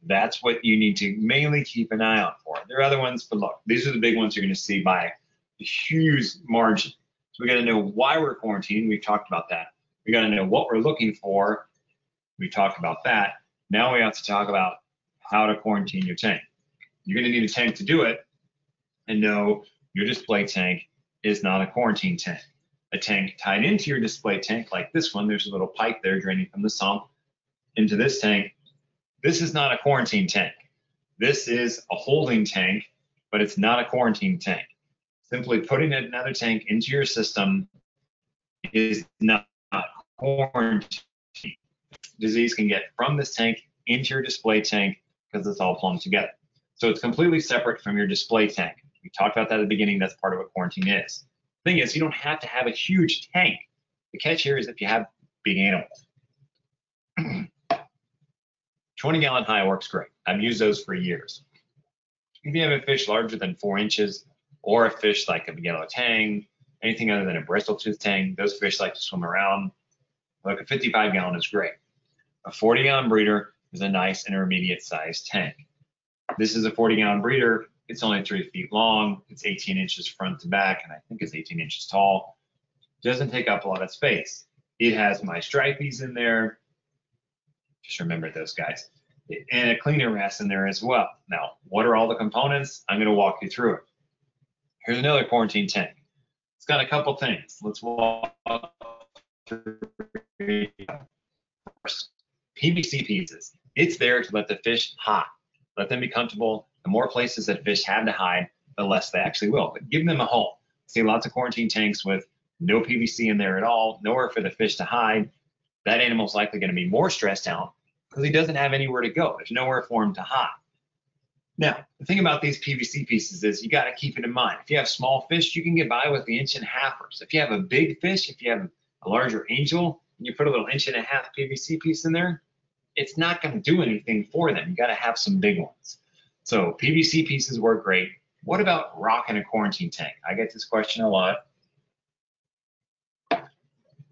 That's what you need to mainly keep an eye out for. There are other ones, but look, these are the big ones you're going to see by a huge margin. So we got to know why we're quarantined. We've talked about that. We got to know what we're looking for. We talked about that. Now we have to talk about how to quarantine your tank. You're going to need a tank to do it and no, your display tank is not a quarantine tank. A tank tied into your display tank, like this one, there's a little pipe there draining from the sump into this tank. This is not a quarantine tank. This is a holding tank, but it's not a quarantine tank. Simply putting another tank into your system is not quarantine. Disease can get from this tank into your display tank because it's all plumbed together. So it's completely separate from your display tank. We talked about that at the beginning. That's part of what quarantine is. The Thing is, you don't have to have a huge tank. The catch here is if you have big animals. 20 gallon high works great. I've used those for years. If you have a fish larger than four inches, or a fish like a yellow tang, anything other than a bristletooth tang, those fish like to swim around. Like a 55 gallon is great. A 40 gallon breeder is a nice intermediate sized tank. This is a 40 gallon breeder. It's only three feet long. It's 18 inches front to back, and I think it's 18 inches tall. Doesn't take up a lot of space. It has my stripies in there. Just remember those guys. And a cleaner wrasse in there as well. Now, what are all the components? I'm going to walk you through it. Here's another quarantine tank. It's got a couple things. Let's walk through PVC pieces. It's there to let the fish hide, let them be comfortable. The more places that fish have to hide, the less they actually will. But give them a home. See lots of quarantine tanks with no PVC in there at all, nowhere for the fish to hide. That animal's likely going to be more stressed out because he doesn't have anywhere to go. There's nowhere for him to hide. Now, the thing about these PVC pieces is you got to keep it in mind. If you have small fish, you can get by with the inch and a halfers. If you have a big fish, if you have a larger angel, and you put a little inch and a half PVC piece in there, it's not going to do anything for them. You got to have some big ones. So PVC pieces work great. What about rock in a quarantine tank? I get this question a lot.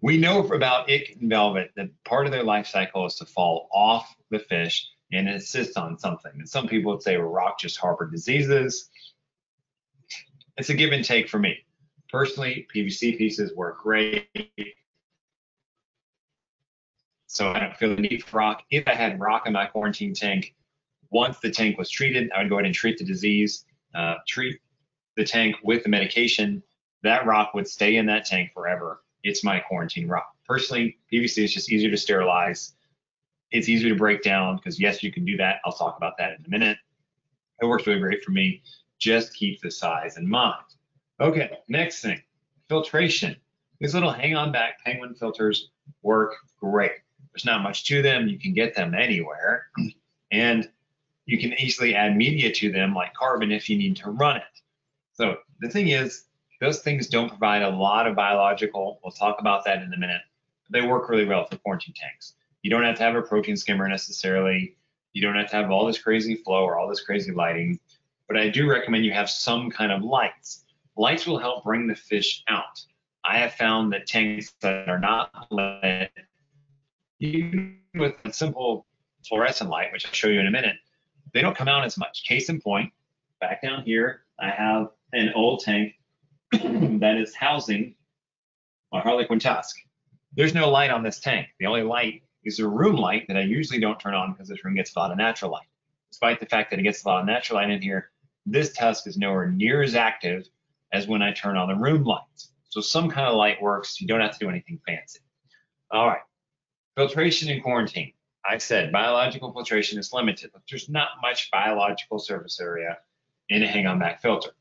We know about ick and velvet that part of their life cycle is to fall off the fish and encyst on something. And some people would say rock just harbor diseases. It's a give and take for me. Personally, PVC pieces work great. So I don't feel the need for rock. If I had rock in my quarantine tank, once the tank was treated, I would go ahead and treat the disease, uh, treat the tank with the medication. That rock would stay in that tank forever. It's my quarantine rock. Personally, PVC is just easier to sterilize it's easier to break down because yes, you can do that. I'll talk about that in a minute. It works really great for me. Just keep the size in mind. Okay, next thing, filtration. These little hang on back penguin filters work great. There's not much to them. You can get them anywhere. And you can easily add media to them like carbon if you need to run it. So the thing is, those things don't provide a lot of biological. We'll talk about that in a minute. They work really well for quarantine tanks. You don't have to have a protein skimmer necessarily. You don't have to have all this crazy flow or all this crazy lighting. but I do recommend you have some kind of lights. Lights will help bring the fish out. I have found that tanks that are not lit, even with a simple fluorescent light, which I'll show you in a minute, they don't come out as much. Case in point, back down here, I have an old tank that is housing my Harlequin tusk. There's no light on this tank. The only light is a room light that I usually don't turn on because this room gets a lot of natural light. Despite the fact that it gets a lot of natural light in here, this tusk is nowhere near as active as when I turn on the room lights. So some kind of light works. You don't have to do anything fancy. All right. Filtration in quarantine. I said biological filtration is limited, but there's not much biological surface area in a hang on back filter,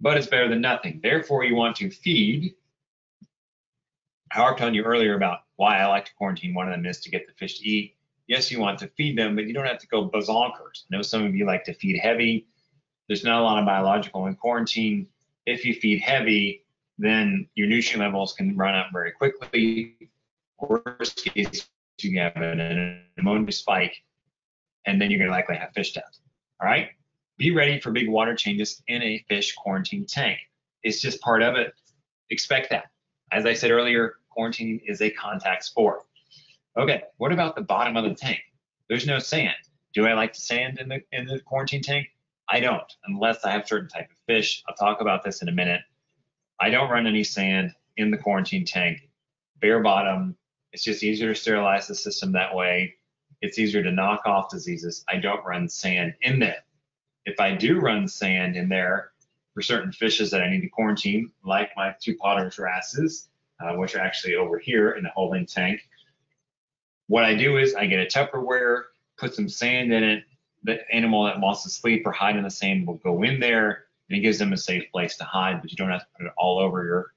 but it's better than nothing. Therefore, you want to feed. I harped on you earlier about why I like to quarantine. One of them is to get the fish to eat. Yes, you want to feed them, but you don't have to go bazonkers. I know some of you like to feed heavy. There's not a lot of biological in quarantine. If you feed heavy, then your nutrient levels can run up very quickly. Worst case, you have an ammonia spike, and then you're going to likely have fish death. All right. Be ready for big water changes in a fish quarantine tank. It's just part of it. Expect that. As I said earlier, quarantine is a contact sport. Okay, what about the bottom of the tank? There's no sand. Do I like to sand in the in the quarantine tank? I don't, unless I have certain type of fish. I'll talk about this in a minute. I don't run any sand in the quarantine tank. Bare bottom. It's just easier to sterilize the system that way. It's easier to knock off diseases. I don't run sand in there. If I do run sand in there for certain fishes that I need to quarantine, like my two Potter's wrasses, uh, which are actually over here in the holding tank, what I do is I get a Tupperware, put some sand in it. The animal that wants to sleep or hide in the sand will go in there, and it gives them a safe place to hide. But you don't have to put it all over your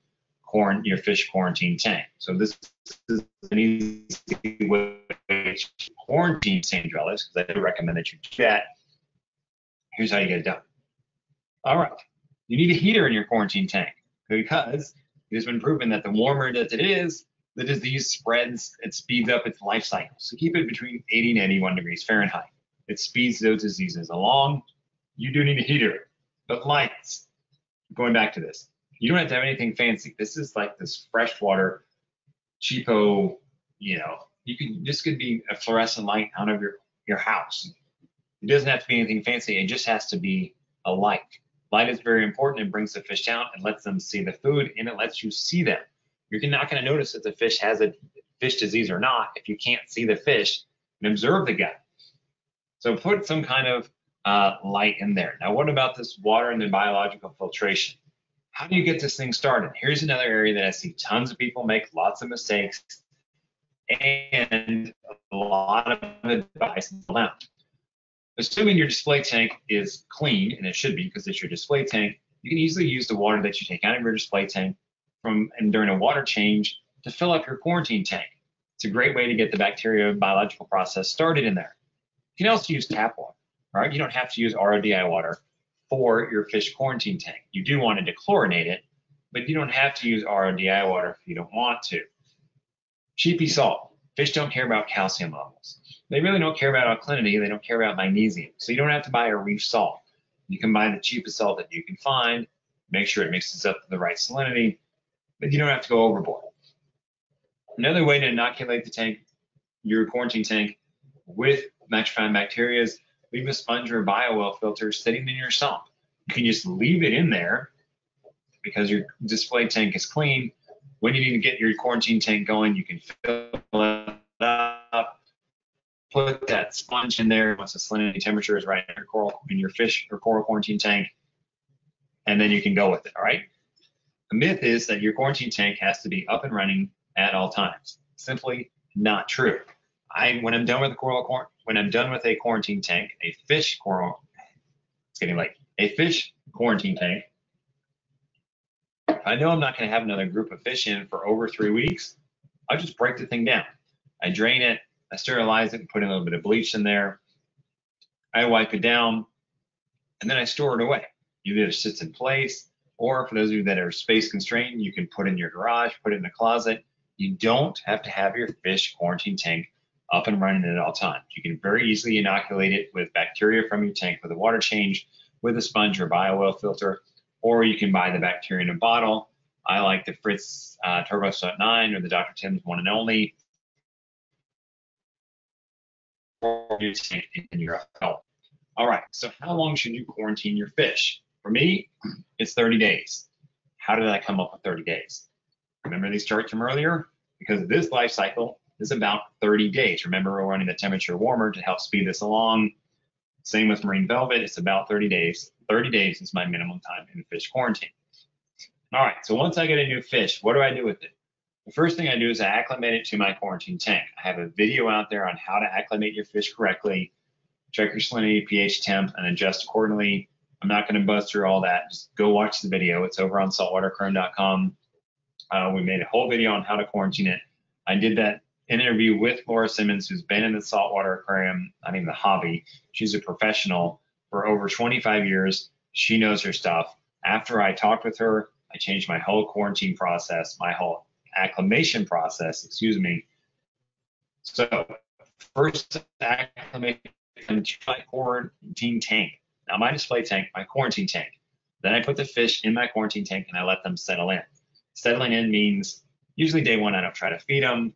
your fish quarantine tank. So this is an easy way to quarantine sand dwellers because I do recommend that you do that. Here's how you get it done. All right, you need a heater in your quarantine tank because it has been proven that the warmer that it is, the disease spreads, it speeds up its life cycle. So keep it between 80 and 81 degrees Fahrenheit. It speeds those diseases along. You do need a heater, but lights, going back to this, you don't have to have anything fancy. This is like this freshwater, cheapo, you know, you can, this could be a fluorescent light out of your, your house. It doesn't have to be anything fancy. It just has to be a light. Light is very important. It brings the fish down and lets them see the food and it lets you see them. You're not going to notice if the fish has a fish disease or not if you can't see the fish and observe the gut. So put some kind of uh, light in there. Now, what about this water and the biological filtration? How do you get this thing started? Here's another area that I see tons of people make lots of mistakes and a lot of advice around. Assuming your display tank is clean, and it should be because it's your display tank, you can easily use the water that you take out of your display tank from and during a water change to fill up your quarantine tank. It's a great way to get the bacteria biological process started in there. You can also use tap water, right? You don't have to use RODI water for your fish quarantine tank. You do want to dechlorinate it, but you don't have to use RODI water if you don't want to. Cheapy salt. Fish don't care about calcium levels. They really don't care about alkalinity. They don't care about magnesium. So you don't have to buy a reef salt. You can buy the cheapest salt that you can find. Make sure it mixes up to the right salinity but you don't have to go overboard. Another way to inoculate the tank, your quarantine tank, with nitrifying bacteria is leave a sponge or bio oil filter sitting in your sump. You can just leave it in there because your display tank is clean. When you need to get your quarantine tank going, you can fill it up, put that sponge in there once the salinity temperature is right in your coral in your fish or coral quarantine tank, and then you can go with it. All right. The myth is that your quarantine tank has to be up and running at all times. Simply not true. I when I'm done with the coral when I'm done with a quarantine tank, a fish coral it's getting like A fish quarantine tank. I know I'm not going to have another group of fish in for over three weeks. I just break the thing down. I drain it, I sterilize it, put a little bit of bleach in there. I wipe it down, and then I store it away. Either it sits in place, or for those of you that are space constrained, you can put in your garage, put it in a closet. You don't have to have your fish quarantine tank up and running at all times. You can very easily inoculate it with bacteria from your tank with a water change. with a sponge or bio-oil filter, or you can buy the bacteria in a bottle. I like the Fritz uh, Turbo 9 or the Dr. Tim's one and only. in your. All right, so how long should you quarantine your fish? For me, it's 30 days. How did I come up with 30 days? Remember these charts from earlier? Because this life cycle is about 30 days. Remember, we're running the temperature warmer to help speed this along. Same with marine velvet, it's about 30 days. 30 days is my minimum time in fish quarantine. All right, so once I get a new fish, what do I do with it? The first thing I do is I acclimate it to my quarantine tank. I have a video out there on how to acclimate your fish correctly, check your salinity, pH, temp, and adjust accordingly. I'm not going to buzz through all that. Just go watch the video. It's over on saltwaterchrome.com. Uh, we made a whole video on how to quarantine it. I did that interview with Laura Simmons, who's been in the saltwater aquarium, I mean the hobby. She's a professional for over 25 years. She knows her stuff. After I talked with her, I changed my whole quarantine process, my whole acclimation process, excuse me. So first acclimate to my quarantine tank. Now my display tank, my quarantine tank. Then I put the fish in my quarantine tank and I let them settle in. Settling in means usually day one I don't try to feed them.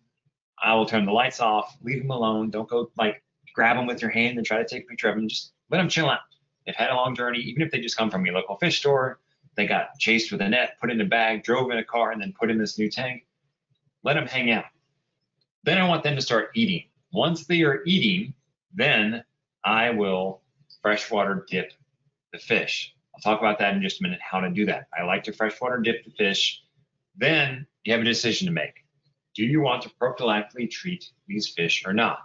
I will turn the lights off, leave them alone. Don't go like grab them with your hand and try to take a picture of them. Just let them chill out. They've had a long journey, even if they just come from your local fish store. They got chased with a net, put in a bag, drove in a car, and then put in this new tank. Let them hang out. Then I want them to start eating. Once they are eating, then I will freshwater dip the fish. I'll talk about that in just a minute, how to do that. I like to freshwater dip the fish. Then you have a decision to make. Do you want to prophylactically treat these fish or not?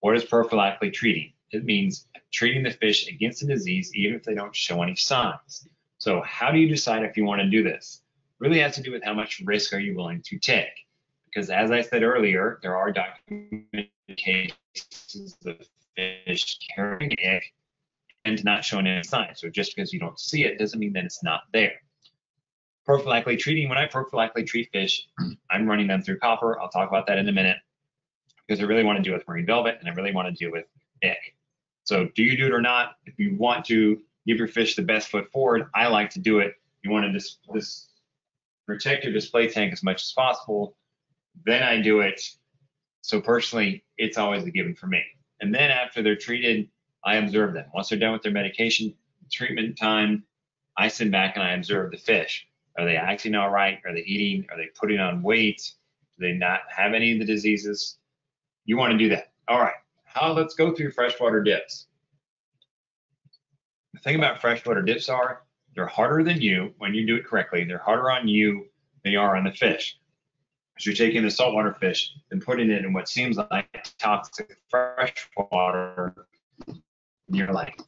What is prophylactically treating? It means treating the fish against a disease even if they don't show any signs. So how do you decide if you want to do this? Really has to do with how much risk are you willing to take. Because as I said earlier, there are documented cases of fish carrying ick and not showing any signs. So just because you don't see it doesn't mean that it's not there prophylactically treating, when I prophylactically treat fish, I'm running them through copper. I'll talk about that in a minute because I really want to do with marine velvet and I really want to do with ick. So do you do it or not? If you want to give your fish the best foot forward, I like to do it. You want to just this protect your display tank as much as possible. Then I do it. So personally, it's always a given for me. And then after they're treated, I observe them. Once they're done with their medication, treatment time, I sit back and I observe the fish. Are they acting all right? Are they eating? Are they putting on weight? Do they not have any of the diseases? You want to do that. All right. How let's go through freshwater dips. The thing about freshwater dips are they're harder than you when you do it correctly. They're harder on you than they are on the fish. Because you're taking the saltwater fish and putting it in what seems like toxic freshwater. And you're like,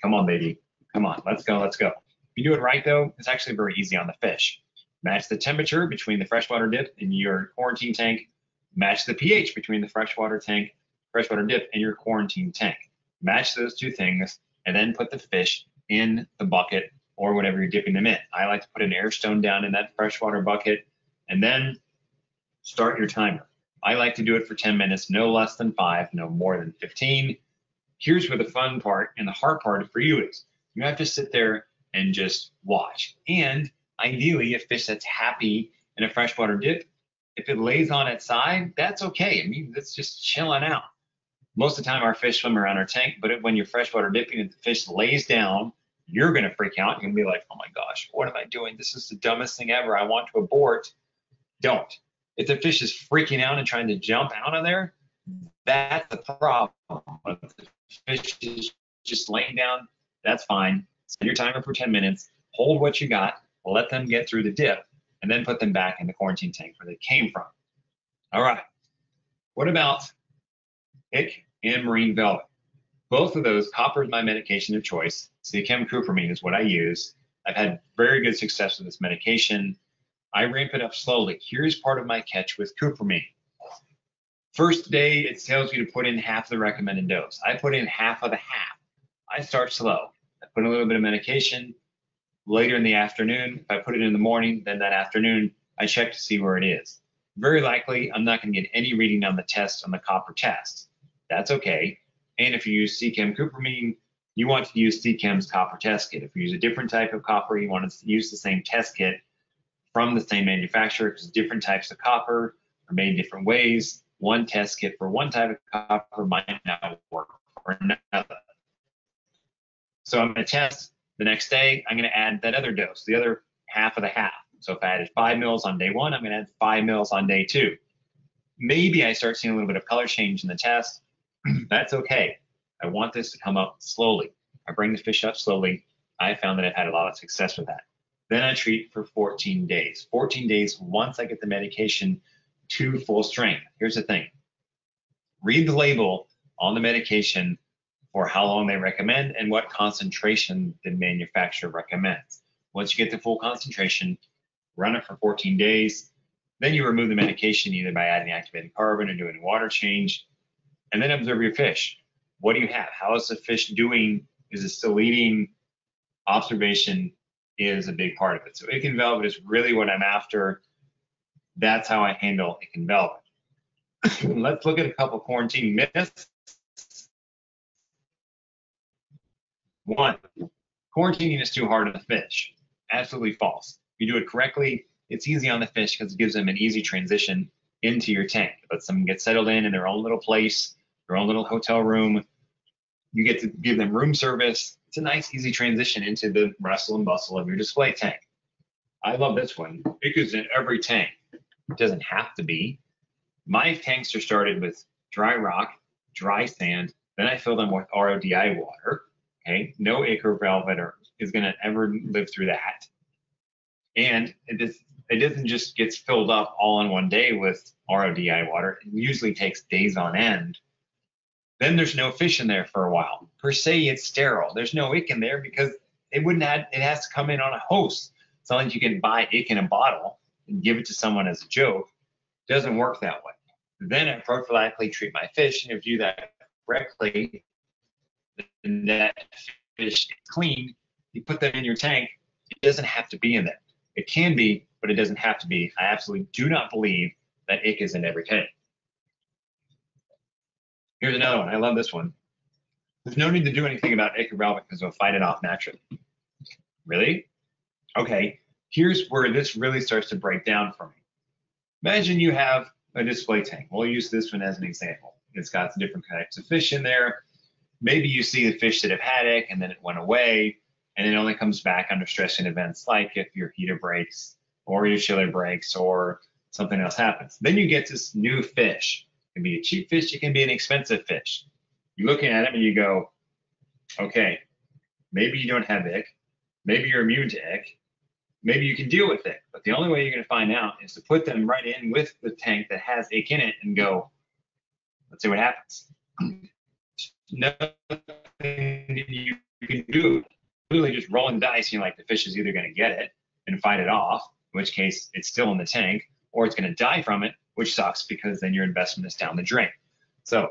come on, baby. Come on, let's go, let's go you do it right though, it's actually very easy on the fish. Match the temperature between the freshwater dip and your quarantine tank. Match the pH between the freshwater tank, freshwater dip, and your quarantine tank. Match those two things and then put the fish in the bucket or whatever you're dipping them in. I like to put an air stone down in that freshwater bucket and then start your timer. I like to do it for 10 minutes, no less than five, no more than 15. Here's where the fun part and the hard part for you is. You have to sit there and just watch. And ideally, a fish that's happy in a freshwater dip, if it lays on its side, that's okay. I mean, it's just chilling out. Most of the time, our fish swim around our tank, but when you're freshwater dipping and the fish lays down, you're going to freak out. You're going to be like, oh my gosh, what am I doing? This is the dumbest thing ever. I want to abort. Don't. If the fish is freaking out and trying to jump out of there, that's the problem. If the fish is just laying down, that's fine set your timer for 10 minutes, hold what you got, let them get through the dip, and then put them back in the quarantine tank where they came from. All right. What about ick and marine velvet? Both of those, copper is my medication of choice. Seachem cupramine is what I use. I've had very good success with this medication. I ramp it up slowly. Here's part of my catch with cupramine. First day, it tells you to put in half the recommended dose. I put in half of the half. I start slow. Put a little bit of medication. Later in the afternoon, if I put it in the morning, then that afternoon, I check to see where it is. Very likely, I'm not going to get any reading on the test on the copper test. That's okay. And if you use Seachem cupramine, you want to use Seachem's copper test kit. If you use a different type of copper, you want to use the same test kit from the same manufacturer because different types of copper are made different ways. One test kit for one type of copper might not work for another. So I'm going to test the next day. I'm going to add that other dose, the other half of the half. So if I added five mils on day one, I'm going to add five mils on day two. Maybe I start seeing a little bit of color change in the test. That's okay. I want this to come up slowly. I bring the fish up slowly. I found that I've had a lot of success with that. Then I treat for 14 days. 14 days once I get the medication to full strength. Here's the thing. Read the label on the medication for how long they recommend and what concentration the manufacturer recommends. Once you get the full concentration, run it for 14 days. Then you remove the medication either by adding activated carbon or doing a water change, and then observe your fish. What do you have? How is the fish doing? Is it still eating? Observation is a big part of it. So Icken Velvet is really what I'm after. That's how I handle Icken Velvet. Let's look at a couple quarantine myths. One, quarantining is too hard on the fish. Absolutely false. If you do it correctly, it's easy on the fish because it gives them an easy transition into your tank. It lets them get settled in in their own little place, their own little hotel room. You get to give them room service. It's a nice, easy transition into the rustle and bustle of your display tank. I love this one. It goes in every tank. It doesn't have to be. My tanks are started with dry rock, dry sand, then I fill them with RODI water. Okay, no Icker velvet is going to ever live through that. And it, is, it doesn't just get filled up all in one day with RODI water. It usually takes days on end. Then there's no fish in there for a while. Per se, it's sterile. There's no ick in there because it wouldn't have, it has to come in on a host. It's not like you can buy ick in a bottle and give it to someone as a joke. It doesn't work that way. Then I prophylactically treat my fish, and if you do that correctly, that fish is clean, you put them in your tank. It doesn't have to be in there. It can be, but it doesn't have to be. I absolutely do not believe that ick is in every tank. Here's another one. I love this one. There's no need to do anything about ick velvet because it'll fight it off naturally. Really? Okay. Here's where this really starts to break down for me. Imagine you have a display tank. We'll use this one as an example. It's got different types of fish in there. Maybe you see the fish that have had it and then it went away and it only comes back under stressing events like if your heater breaks or your chiller breaks or something else happens. Then you get this new fish. It can be a cheap fish, it can be an expensive fish. You're looking at them and you go, okay, maybe you don't have ick, maybe you're immune to ick, maybe you can deal with it. But the only way you're going to find out is to put them right in with the tank that has ick in it and go, let's see what happens. Nothing you can do. Really just rolling dice, you know, like the fish is either going to get it and fight it off, in which case it's still in the tank, or it's going to die from it, which sucks because then your investment is down the drain. So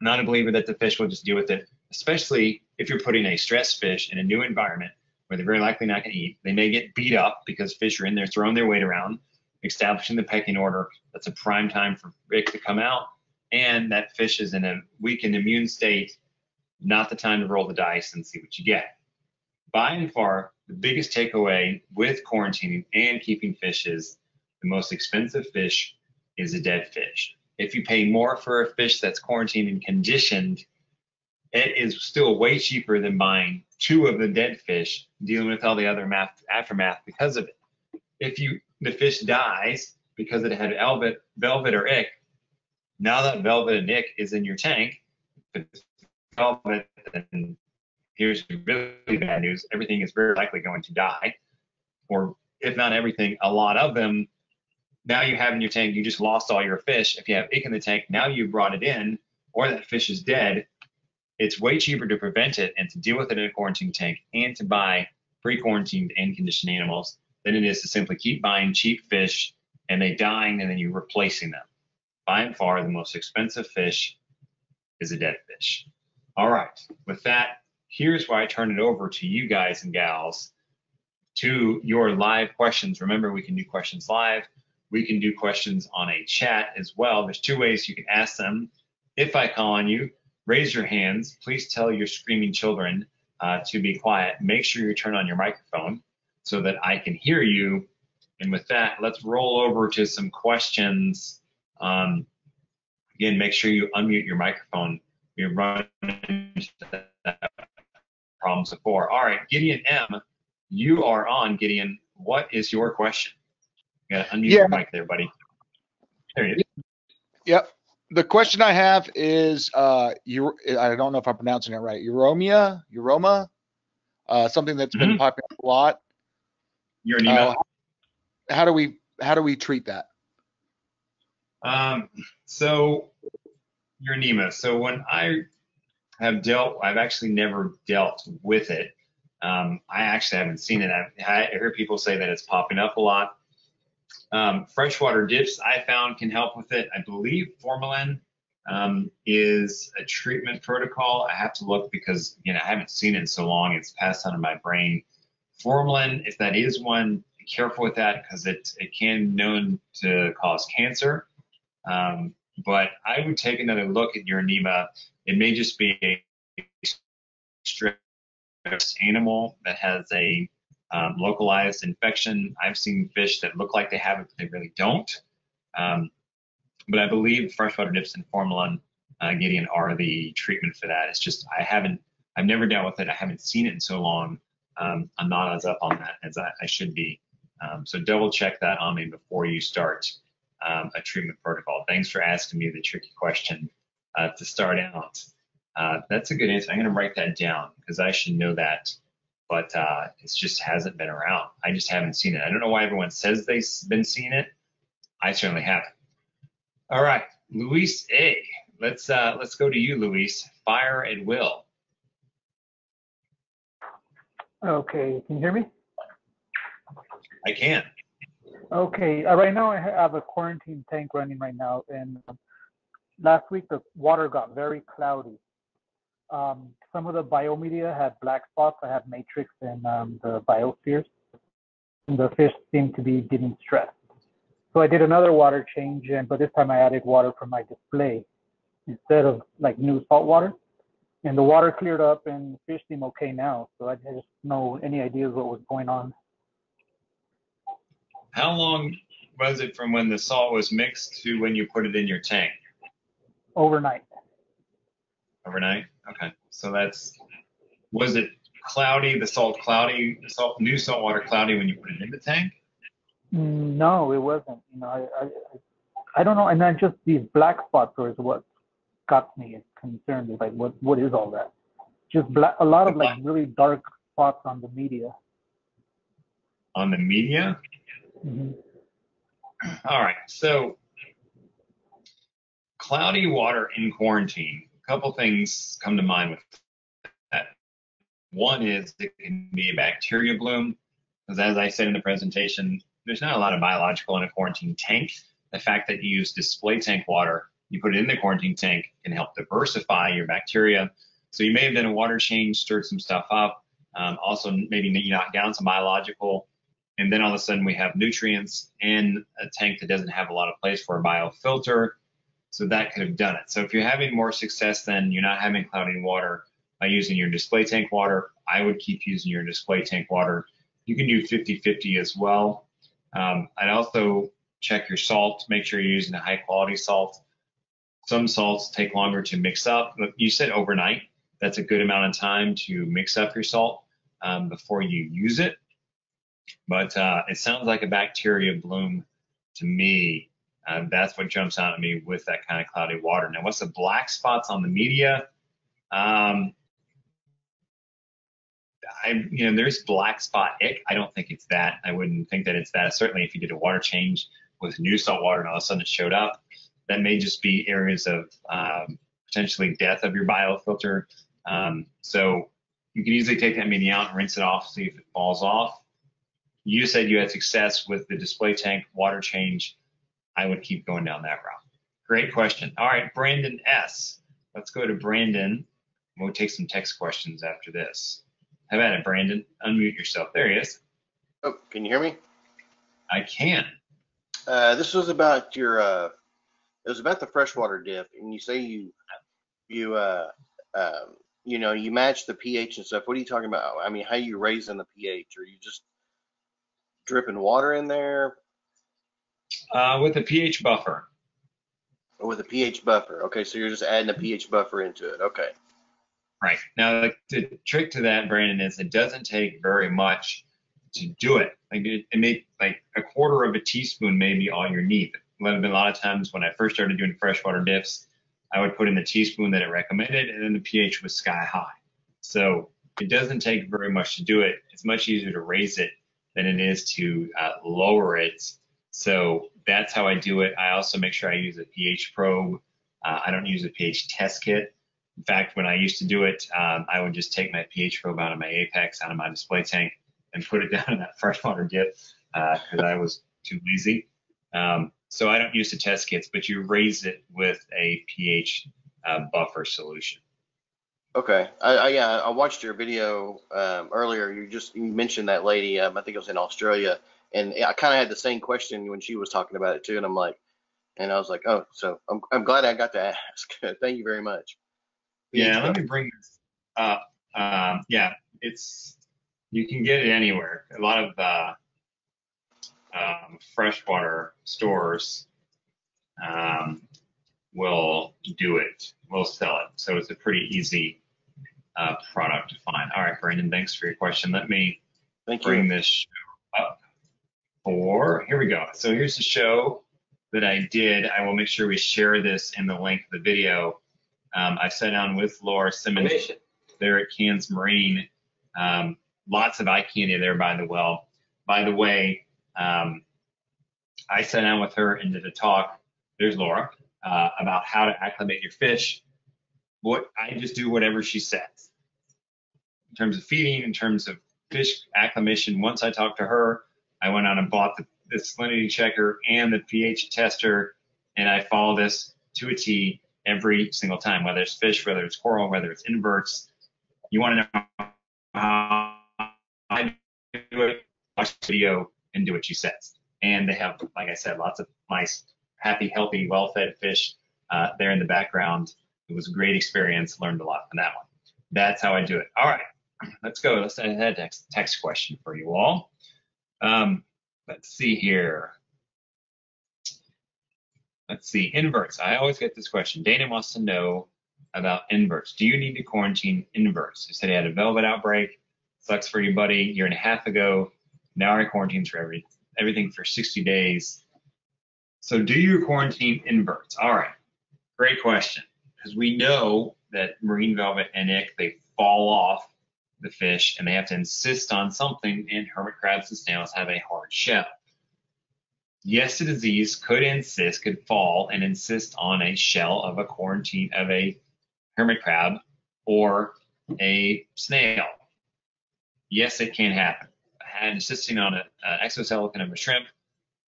not a believer that the fish will just deal with it, especially if you're putting a stressed fish in a new environment where they're very likely not going to eat. They may get beat up because fish are in there throwing their weight around, establishing the pecking order. That's a prime time for Rick to come out. And that fish is in a weakened immune state, not the time to roll the dice and see what you get. By and far, the biggest takeaway with quarantining and keeping fish is the most expensive fish is a dead fish. If you pay more for a fish that's quarantined and conditioned, it is still way cheaper than buying two of the dead fish, dealing with all the other math, aftermath because of it. If you the fish dies because it had velvet, velvet or ick, now that velvet and ick is in your tank, velvet, and here's really bad news: everything is very likely going to die, or if not everything, a lot of them. Now you have in your tank, you just lost all your fish. If you have ick in the tank, now you brought it in, or that fish is dead it's way cheaper to prevent it and to deal with it in a quarantine tank and to buy pre-quarantined and conditioned animals than it is to simply keep buying cheap fish and they dying and then you replacing them. By and far, the most expensive fish is a dead fish. All right, with that, here's why I turn it over to you guys and gals to your live questions. Remember, we can do questions live. We can do questions on a chat as well. There's two ways you can ask them. If I call on you, raise your hands. Please tell your screaming children uh, to be quiet. Make sure you turn on your microphone so that I can hear you. And with that, let's roll over to some questions. Um, again, make sure you unmute your microphone. We're running into problems before. All right, Gideon M, you are on, Gideon. What is your question? You gotta unmute Yeah. your mic there, buddy. There you go. Yep. The question I have is, uh, you, I don't know if I'm pronouncing it right. Uromia, Uroma, uh, something that's been Mhm. popping up a lot. Uronema. Uh, how do we, how do we treat that? Um, so Uronema. So when I have dealt, I've actually never dealt with it. Um, I actually haven't seen it. I've, I hear people say that it's popping up a lot. Um, freshwater dips I found can help with it. I believe formalin um, is a treatment protocol. I have to look because you know I haven't seen it in so long. It's passed out of my brain. Formalin, if that is one, be careful with that because it it can known to cause cancer. Um, but I would take another look at Uronema. It may just be a stressed animal that has a um, localized infection. I've seen fish that look like they have it, but they really don't. Um, but I believe freshwater dips and formalin, uh, Gideon, are the treatment for that. It's just I haven't, I've never dealt with it. I haven't seen it in so long. Um, I'm not as up on that as I, I should be. Um, so double check that on me before you start um, a treatment protocol. Thanks for asking me the tricky question uh, to start out. Uh, that's a good answer. I'm going to write that down because I should know that, but uh, it just hasn't been around. I just haven't seen it. I don't know why everyone says they've been seeing it. I certainly haven't. All right, Luis A. Let's uh, let's go to you, Luis. Fire at will. Okay, can you hear me? I can. Okay, uh, right now I have a quarantine tank running right now, and um, last week the water got very cloudy. Um, some of the biomedia had black spots. I have matrix and um, the biospheres. And the fish seemed to be getting stressed. So I did another water change, and but this time I added water from my display instead of like new salt water. And the water cleared up, and fish seem okay now. So I, I just know any ideas what was going on. How long was it from when the salt was mixed to when you put it in your tank? overnight. Overnight. Okay. So that's was it cloudy? The salt cloudy? The salt new salt water cloudy when you put it in the tank? No, it wasn't. You know, I, I, I don't know. And then just these black spots is what got me concerned. Is like, what, what is all that? Just black, a lot of like really dark spots on the media. On the media? Hmm All right. So cloudy water in quarantine. A couple things come to mind with that. One is it can be a bacteria bloom, because as I said in the presentation, there's not a lot of biological in a quarantine tank. The fact that you use display tank water, you put it in the quarantine tank, can help diversify your bacteria. So you may have done a water change, stirred some stuff up, um, also maybe you knock down some biological, and then all of a sudden we have nutrients in a tank that doesn't have a lot of place for a biofilter. So that could have done it. So if you're having more success than you're not having cloudy water by using your display tank water, I would keep using your display tank water. You can do 50-50 as well. Um, I'd also check your salt, make sure you're using a high quality salt. Some salts take longer to mix up. You said overnight. That's a good amount of time to mix up your salt um, before you use it. But uh, it sounds like a bacteria bloom to me. Uh, that's what jumps out at me with that kind of cloudy water. Now, what's the black spots on the media? Um, I, you know, there's black spot ick. I don't think it's that. I wouldn't think that it's that. Certainly, if you did a water change with new salt water and all of a sudden it showed up, that may just be areas of um, potentially death of your biofilter. Um, so you can easily take that media out and rinse it off, see if it falls off. You said you had success with the display tank water change. I would keep going down that route. Great question. All right, Brandon S. Let's go to Brandon. We'll take some text questions after this. How about it, Brandon? Unmute yourself. There he is. Oh, can you hear me? I can. Uh, this was about your, uh, it was about the freshwater dip, and you say you you uh um you know you match the pH and stuff. What are you talking about? I mean, how you raising the pH? Are you just dripping water in there Uh, with a pH buffer. or with a pH buffer? Okay, so you're just adding a pH buffer into it. Okay. Right. Now, the, the trick to that, Brandon, is it doesn't take very much to do it. Like it, it may like a quarter of a teaspoon may be all you need. A lot of- a lot of times when I first started doing freshwater dips, I would put in the teaspoon that it recommended, and then the pH was sky high. So it doesn't take very much to do it. It's much easier to raise it than it is to uh, lower it. So that's how I do it. I also make sure I use a pH probe. Uh, I don't use a pH test kit. In fact, when I used to do it, um, I would just take my pH probe out of my Apex, out of my display tank, and put it down in that freshwater dip because I was too lazy. Um, so I don't use the test kits, but you raise it with a pH uh, buffer solution. Okay. I, I yeah, I watched your video um, earlier. You just you mentioned that lady. Um, I think it was in Australia, and I kind of had the same question when she was talking about it too. And I'm like, and I was like, oh, so I'm I'm glad I got to ask. Thank you very much. Yeah, let me bring this up. Um, yeah, it's you can get it anywhere. A lot of uh, um, freshwater stores um, will do it, will sell it. So it's a pretty easy uh, product fine. All right, Brandon, thanks for your question. Let me Thank bring you. this show up for here we go. So here's the show that I did. I will make sure we share this in the link of the video. Um, I sat down with Laura Simmons there at Cairns Marine. Um, lots of eye candy there by the well. By the way, um, I sat down with her and did a talk. There's Laura uh, about how to acclimate your fish. What I just do whatever she says in terms of feeding, in terms of fish acclimation. Once I talked to her, I went out and bought the, the salinity checker and the pH tester, and I follow this to a T every single time, whether it's fish, whether it's coral, whether it's inverts. You want to know how I do it, watch the video and do what she says. And they have, like I said, lots of nice, happy, healthy, well-fed fish uh, there in the background. It was a great experience. Learned a lot from that one. That's how I do it. All right, let's go. Let's ahead text, text question for you all. Um, let's see here. Let's see, inverts. I always get this question. Dana wants to know about inverts. Do you need to quarantine inverts? He said he had a velvet outbreak. Sucks for you, buddy. Year and a half ago. Now I quarantine for every, everything for 60 days. So do you quarantine inverts? All right, great question. Because we know that marine velvet and ick, they fall off the fish and they have to encyst on something and hermit crabs and snails have a hard shell. Yes, the disease could encyst, could fall and encyst on a shell of a quarantine of a hermit crab or a snail. Yes, it can happen. And encysting on an exoskeleton of a shrimp,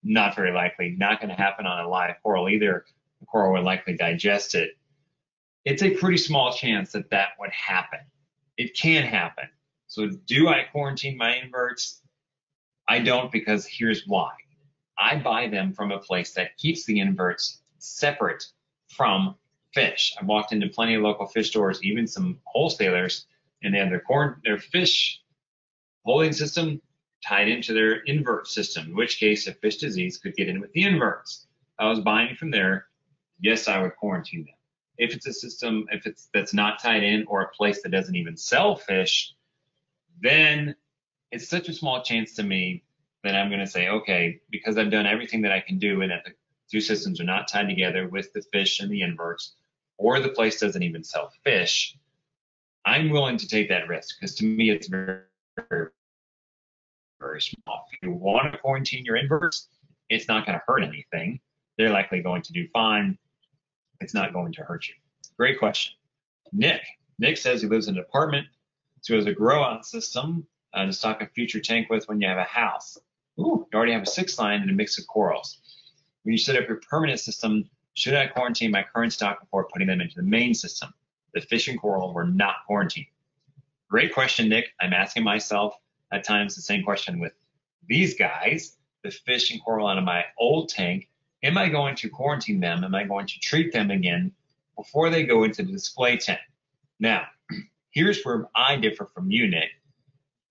not very likely. Not going to happen on a live coral either. The coral would likely digest it. It's a pretty small chance that that would happen. It can happen. So do I quarantine my inverts? I don't because here's why. I buy them from a place that keeps the inverts separate from fish. I've walked into plenty of local fish stores, even some wholesalers, and they have their corn, their fish holding system tied into their invert system, in which case a fish disease could get in with the inverts. I was buying from there, yes, I would quarantine them. If it's a system, if it's that's not tied in or a place that doesn't even sell fish, then it's such a small chance to me that I'm going to say, okay, because I've done everything that I can do and that the two systems are not tied together with the fish and the inverts, or the place doesn't even sell fish, I'm willing to take that risk because to me it's very, very, small. If you want to quarantine your inverts, it's not going to hurt anything. They're likely going to do fine. It's not going to hurt you. Great question. Nick. Nick says he lives in an apartment, so he has a grow out system uh, to stock a future tank with when you have a house. Ooh, you already have a six line and a mix of corals. When you set up your permanent system, should I quarantine my current stock before putting them into the main system? The fish and coral were not quarantined. Great question, Nick. I'm asking myself at times the same question with these guys, the fish and coral out of my old tank. Am I going to quarantine them? Am I going to treat them again before they go into the display tank. Now, here's where I differ from you, Nick.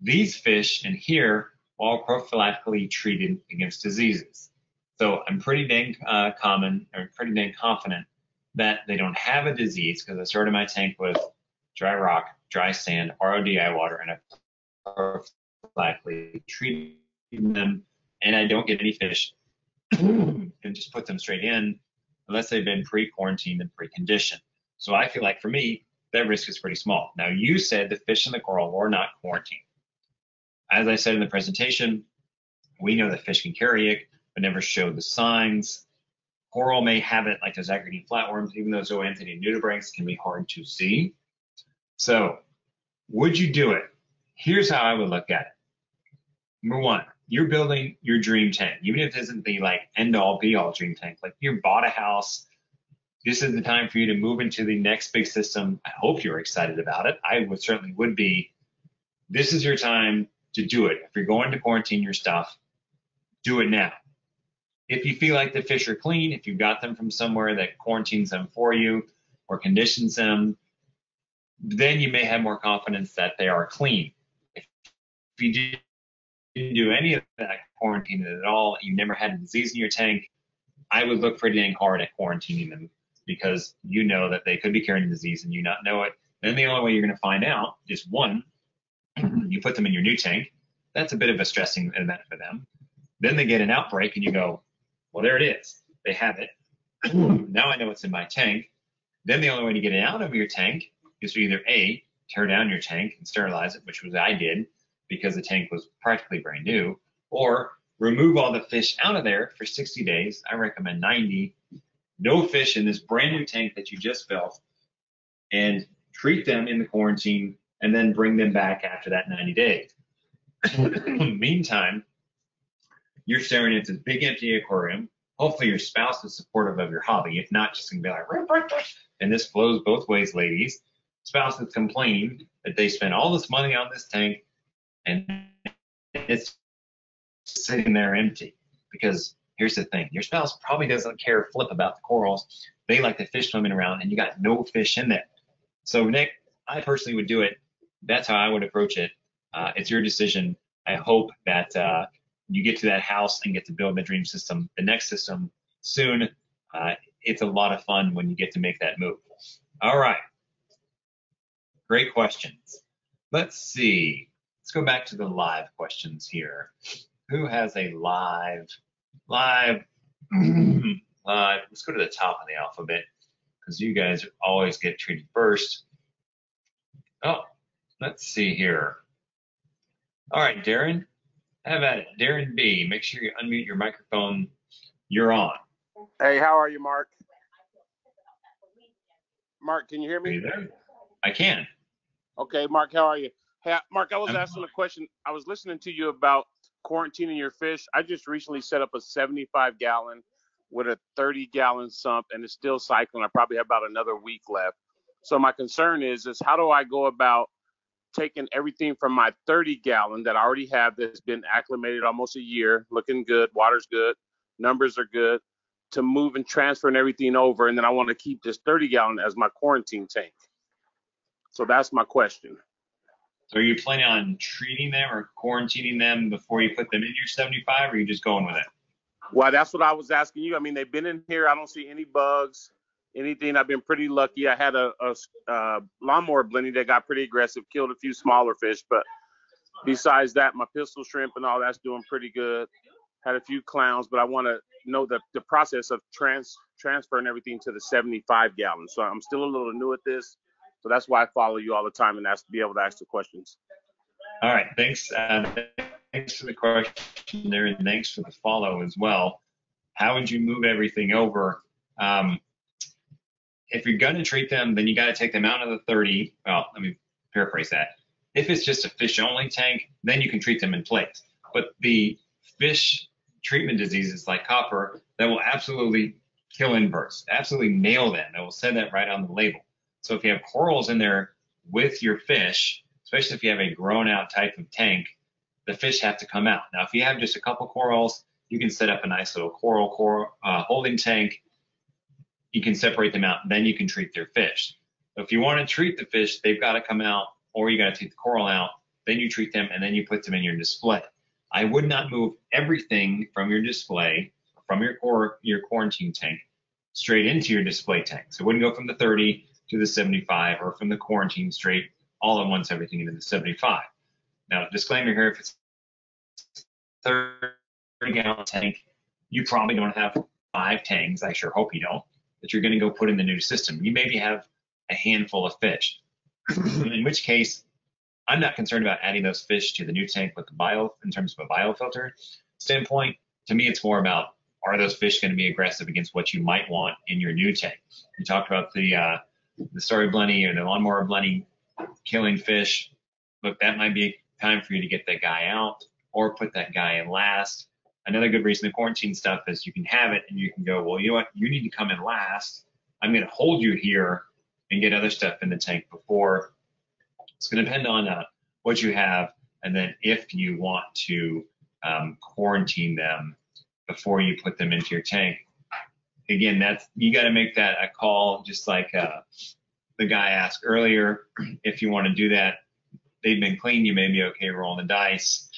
These fish in here are all prophylactically treated against diseases. So I'm pretty dang uh, common or pretty dang confident that they don't have a disease because I started my tank with dry rock, dry sand, RODI water, and I prophylactically treated them, and I don't get any fish and just put them straight in unless they've been pre-quarantined and pre-conditioned. So I feel like for me, that risk is pretty small. Now you said the fish in the coral were not quarantined. As I said in the presentation, we know that fish can carry it, but never show the signs. Coral may have it like those acro eating flatworms, even though zoanthid nudibranchs can be hard to see. So would you do it? Here's how I would look at it. Number one, you're building your dream tank, even if it isn't the like end all be all dream tank. Like you bought a house, this is the time for you to move into the next big system. I hope you're excited about it. I would certainly would be. This is your time to do it. If you're going to quarantine your stuff, do it now. If you feel like the fish are clean, if you got them from somewhere that quarantines them for you or conditions them, then you may have more confidence that they are clean. If you didn't do any of that quarantine at all, you never had a disease in your tank, I would look pretty dang hard at quarantining them because you know that they could be carrying a disease and you not know it. Then the only way you're going to find out is one, you put them in your new tank. That's a bit of a stressing event for them. Then they get an outbreak and you go, well, there it is. They have it. now I know what's in my tank. Then the only way to get it out of your tank is to either A, tear down your tank and sterilize it, which was I did because the tank was practically brand new, or remove all the fish out of there for 60 days. I recommend 90 no fish in this brand new tank that you just built and treat them in the quarantine and then bring them back after that 90 days. Hmm. Meantime, you're staring at this big empty aquarium. Hopefully your spouse is supportive of your hobby. If not, just gonna be like, and this flows both ways, ladies. Spouses complain that they spend all this money on this tank and it's sitting there empty. Because here's the thing your spouse probably doesn't care flip about the corals. They like the fish swimming around and you got no fish in there. So nick i personally would do it. That's how i would approach it. Uh, it's your decision. I hope that uh, you get to that house and get to build the dream system the next system soon. Uh, it's a lot of fun when you get to make that move. All right. Great questions. Let's see let's go back to the live questions here who has a live live, live. Let's go to the top of the alphabet because you guys always get treated first. Oh, let's see here. All right, Darren, have at it. Darren B, make sure you unmute your microphone. You're on. Hey, how are you, Mark? Mark, can you hear Are you me? there? I can. Okay, Mark, how are you? Hey, Mark, I was asking a question. I was listening to you about quarantining your fish. I just recently set up a 75 gallon with a 30 gallon sump and it's still cycling. I probably have about another week left. So my concern is is how do I go about taking everything from my 30 gallon that I already have that's been acclimated almost a year, looking good, water's good, numbers are good, to move and transferring everything over and then I want to keep this 30 gallon as my quarantine tank. So that's my question. So are you planning on treating them or quarantining them before you put them in your 75 or are you just going with it? Well, that's what I was asking you. I mean, they've been in here. I don't see any bugs, anything. I've been pretty lucky. I had a, a uh, lawnmower blenny that got pretty aggressive, killed a few smaller fish, but besides that, my pistol shrimp and all that's doing pretty good. Had a few clowns, but I want to know the the process of trans transferring everything to the 75 gallon. So I'm still a little new at this. So that's why I follow you all the time and ask to be able to ask the questions. All right, thanks. Uh, thanks for the question there, and thanks for the follow as well. How would you move everything over? Um, if you're going to treat them, then you got to take them out of the 30. Well, let me paraphrase that. If it's just a fish only tank, then you can treat them in place. But the fish treatment diseases like copper that will absolutely kill inverts, absolutely nail them. It will say that right on the label. So if you have corals in there with your fish, especially if you have a grown out type of tank, the fish have to come out. Now, if you have just a couple corals, you can set up a nice little coral, coral uh, holding tank. you can separate them out. Then you can treat their fish. If you want to treat the fish, they've got to come out, or you got to take the coral out. Then you treat them, and then you put them in your display. I would not move everything from your display, from your core, your quarantine tank, straight into your display tank. So it wouldn't go from the 30 to the 75, or from the quarantine straight all at once, everything into the 75. Now, disclaimer here: if it's 30 gallon tank, you probably don't have five tanks. I sure hope you don't. That you're going to go put in the new system. You maybe have a handful of fish. in which case, I'm not concerned about adding those fish to the new tank with the bio in terms of a biofilter standpoint. To me, it's more about are those fish going to be aggressive against what you might want in your new tank? We talked about the uh, the starry blenny or the lawnmower blenny killing fish. Look, that might be time for you to get that guy out or put that guy in last. Another good reason to quarantine stuff is you can have it and you can go, well, you know what? You need to come in last. I'm going to hold you here and get other stuff in the tank before. It's going to depend on uh, what you have and then if you want to um, quarantine them before you put them into your tank. Again, that's you got to make that a call, just like uh, the guy asked earlier. If you want to do that, they've been clean. You may be okay rolling the dice.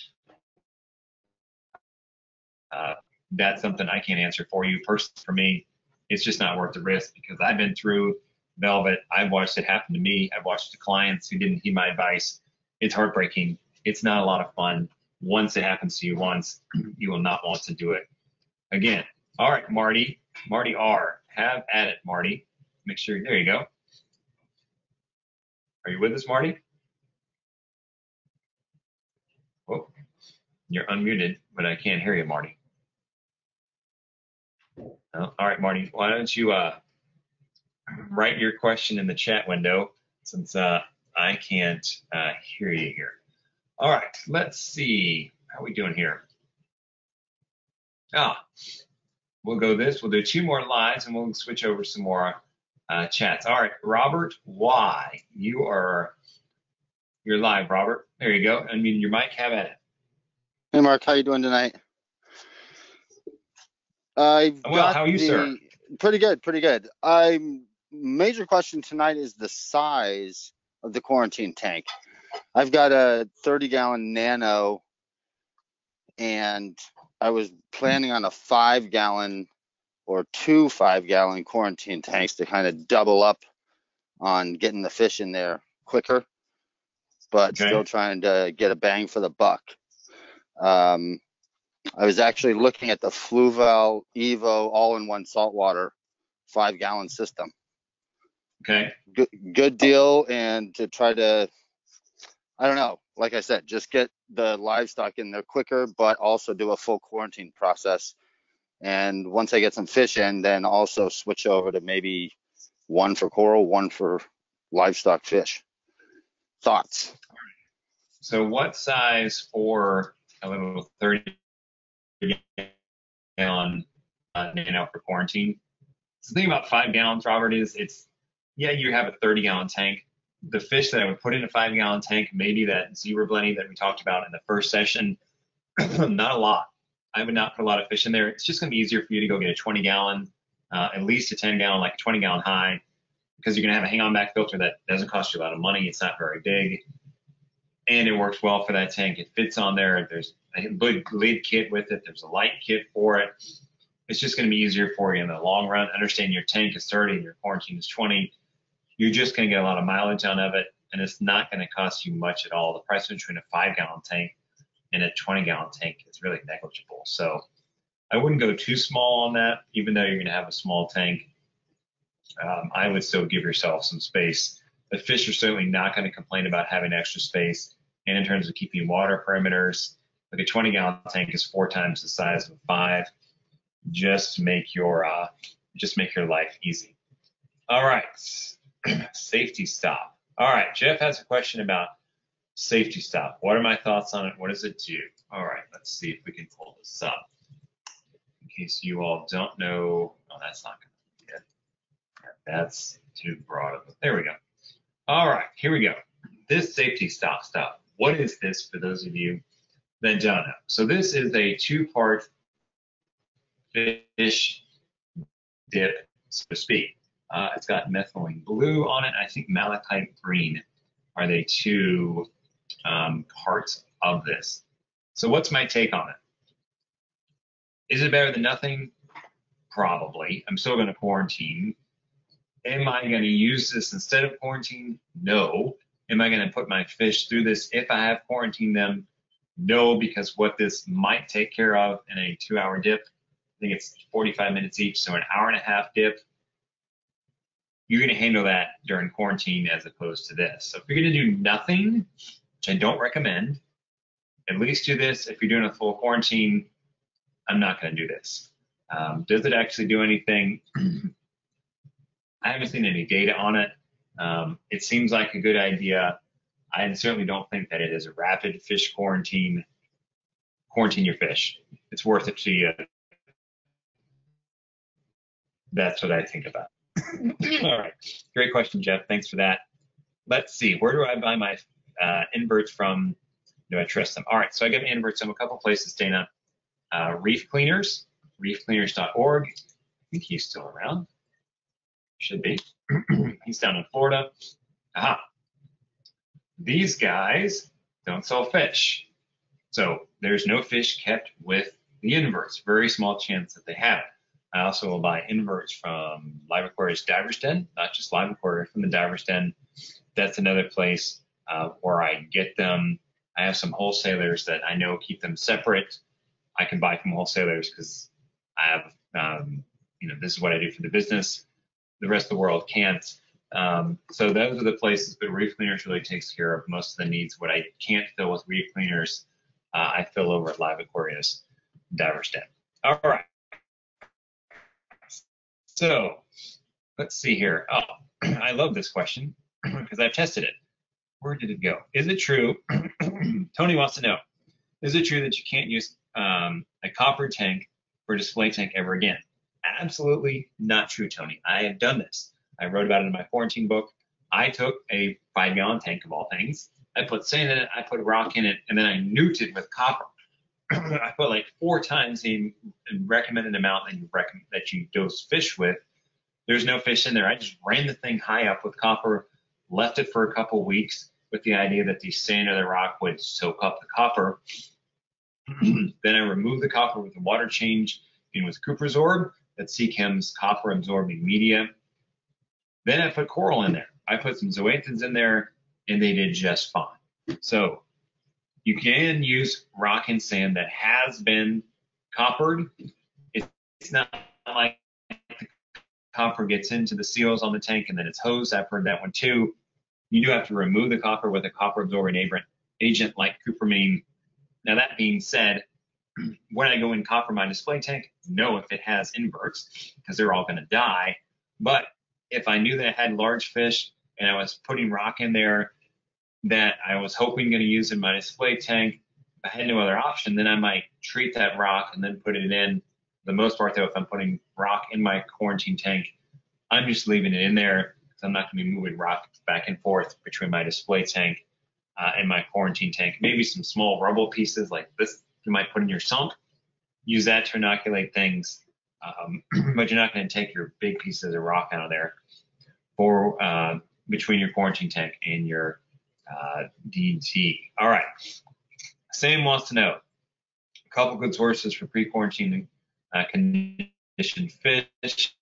Uh, that's something I can't answer for you. Personally, for me, it's just not worth the risk because I've been through Velvet. I've watched it happen to me. I've watched the clients who didn't heed my advice. It's heartbreaking. It's not a lot of fun. Once it happens to you once, you will not want to do it again. All right, Marty. Marty R. Have at it, Marty. Make sure. There you go. Are you with us, Marty? Oh, you're unmuted, but I can't hear you, Marty. Oh, all right, Marty. Why don't you uh, write your question in the chat window since uh, I can't uh, hear you here. All right, let's see. How are we doing here? Ah, we'll go this. We'll do two more lives and we'll switch over some more uh, chats. All right, Robert Y. You are you're live, Robert. There you go. Unmute your mic. Have at it. Hey, Mark. How you doing tonight? I've Well, got how are you, the, sir? Pretty good, pretty good. I'm major question tonight is the size of the quarantine tank. I've got a 30 gallon nano and I was planning on a five gallon or two five gallon quarantine tanks to kind of double up on getting the fish in there quicker, but Okay. still trying to get a bang for the buck. Um, I was actually looking at the Fluval Evo all-in-one saltwater five gallon system. Okay. Good, good deal, and to try to, I don't know, like I said, just get the livestock in there quicker, but also do a full quarantine process. And once I get some fish in, then also switch over to maybe one for coral, one for livestock fish. Thoughts? So what size for a little 30 gallon uh, nano for quarantine? So the thing about five gallons, Robert, is it's yeah, you have a 30 gallon tank. The fish that I would put in a five gallon tank, maybe that zebra blenny that we talked about in the first session, not a lot. I would not put a lot of fish in there. It's just going to be easier for you to go get a 20 gallon, uh, at least a 10 gallon, like a 20 gallon high, because you're going to have a hang on back filter that doesn't cost you a lot of money. It's not very big and it works well for that tank. It fits on there. There's a good lid kit with it. There's a light kit for it. It's just going to be easier for you in the long run. Understand your tank is 30 and your quarantine is 20. You're just going to get a lot of mileage out of it, and it's not going to cost you much at all. The price between a five gallon tank and a 20 gallon tank is really negligible. So I wouldn't go too small on that, even though you're going to have a small tank. Um, I would still give yourself some space. The fish are certainly not going to complain about having extra space. And in terms of keeping water parameters, like a 20 gallon tank is four times the size of a five. Just make your uh, just make your life easy. All right, safety stop. All right, Jeff has a question about safety stop. What are my thoughts on it? What does it do? All right, let's see if we can pull this up. In case you all don't know, oh, that's not going to be it. That's too broad of a, there we go. All right, here we go. This safety stop stuff. What is this for those of you that don't know? So this is a two-part fish dip so to speak. Uh, it's got methylene blue on it. I think malachite green are the two um, parts of this. So what's my take on it? Is it better than nothing? Probably. I'm still going to quarantine. Am I going to use this instead of quarantine? No. Am I going to put my fish through this if I have quarantined them? No, because what this might take care of in a two hour dip, I think it's 45 minutes each, so an hour and a half dip, you're going to handle that during quarantine as opposed to this. So if you're going to do nothing, which I don't recommend, at least do this. If you're doing a full quarantine, I'm not going to do this. Um, does it actually do anything? I haven't seen any data on it. Um, it seems like a good idea. I certainly don't think that it is a rapid fish quarantine. Quarantine your fish. It's worth it to you. That's what I think about. All right. Great question, Jeff. Thanks for that. Let's see. Where do I buy my uh, inverts from? Do I trust them? All right. So I get my inverts from a couple places, Dana. Uh, Reef Cleaners, reefcleaners.org. I think he's still around. Should be. he's down in Florida. Aha. These guys don't sell fish. So there's no fish kept with the inverts. Very small chance that they have it. I also will buy inverts from Live Aquaria Divers Den, not just Live Aquaria, from the Divers Den. That's another place uh, where I get them. I have some wholesalers that I know keep them separate. I can buy from wholesalers because I have, um, you know, this is what I do for the business. The rest of the world can't. Um, so those are the places, but Reef Cleaners really takes care of most of the needs. What I can't fill with Reef Cleaners, uh, I fill over at Live Aquaria Divers Den. All right. So let's see here. Oh, I love this question because I've tested it. Where did it go? Is it true? Tony wants to know. Is it true that you can't use um, a copper tank for display tank ever again? Absolutely not true, Tony. I have done this. I wrote about it in my quarantine book. I took a five gallon tank of all things. I put sand in it, I put rock in it, and then I nuked it with copper. I put like four times the recommended amount that you recommend that you dose fish with. There's no fish in there. I just ran the thing high up with copper, left it for a couple weeks with the idea that the sand or the rock would soak up the copper. then I removed the copper with a water change in with Cuprosorb, that's Seachem's copper absorbing media. Then I put coral in there. I put some zoanthids in there and they did just fine. So you can use rock and sand that has been coppered. It's not like the copper gets into the seals on the tank and then it's hosed. I've heard that one too. You do have to remove the copper with a copper absorbing agent like cupramine. Now that being said, when I go in copper my display tank, no if it has inverts because they're all going to die. But if I knew that it had large fish and I was putting rock in there that I was hoping going to use in my display tank, if I had no other option, then I might treat that rock and then put it in. The most part though, if I'm putting rock in my quarantine tank, I'm just leaving it in there because I'm not going to be moving rock back and forth between my display tank uh, and my quarantine tank. Maybe some small rubble pieces like this you might put in your sump. Use that to inoculate things, um, but you're not going to take your big pieces of rock out of there for uh, between your quarantine tank and your uh, DT. All right. Sam wants to know a couple good sources for pre-quarantine uh, conditioned fish.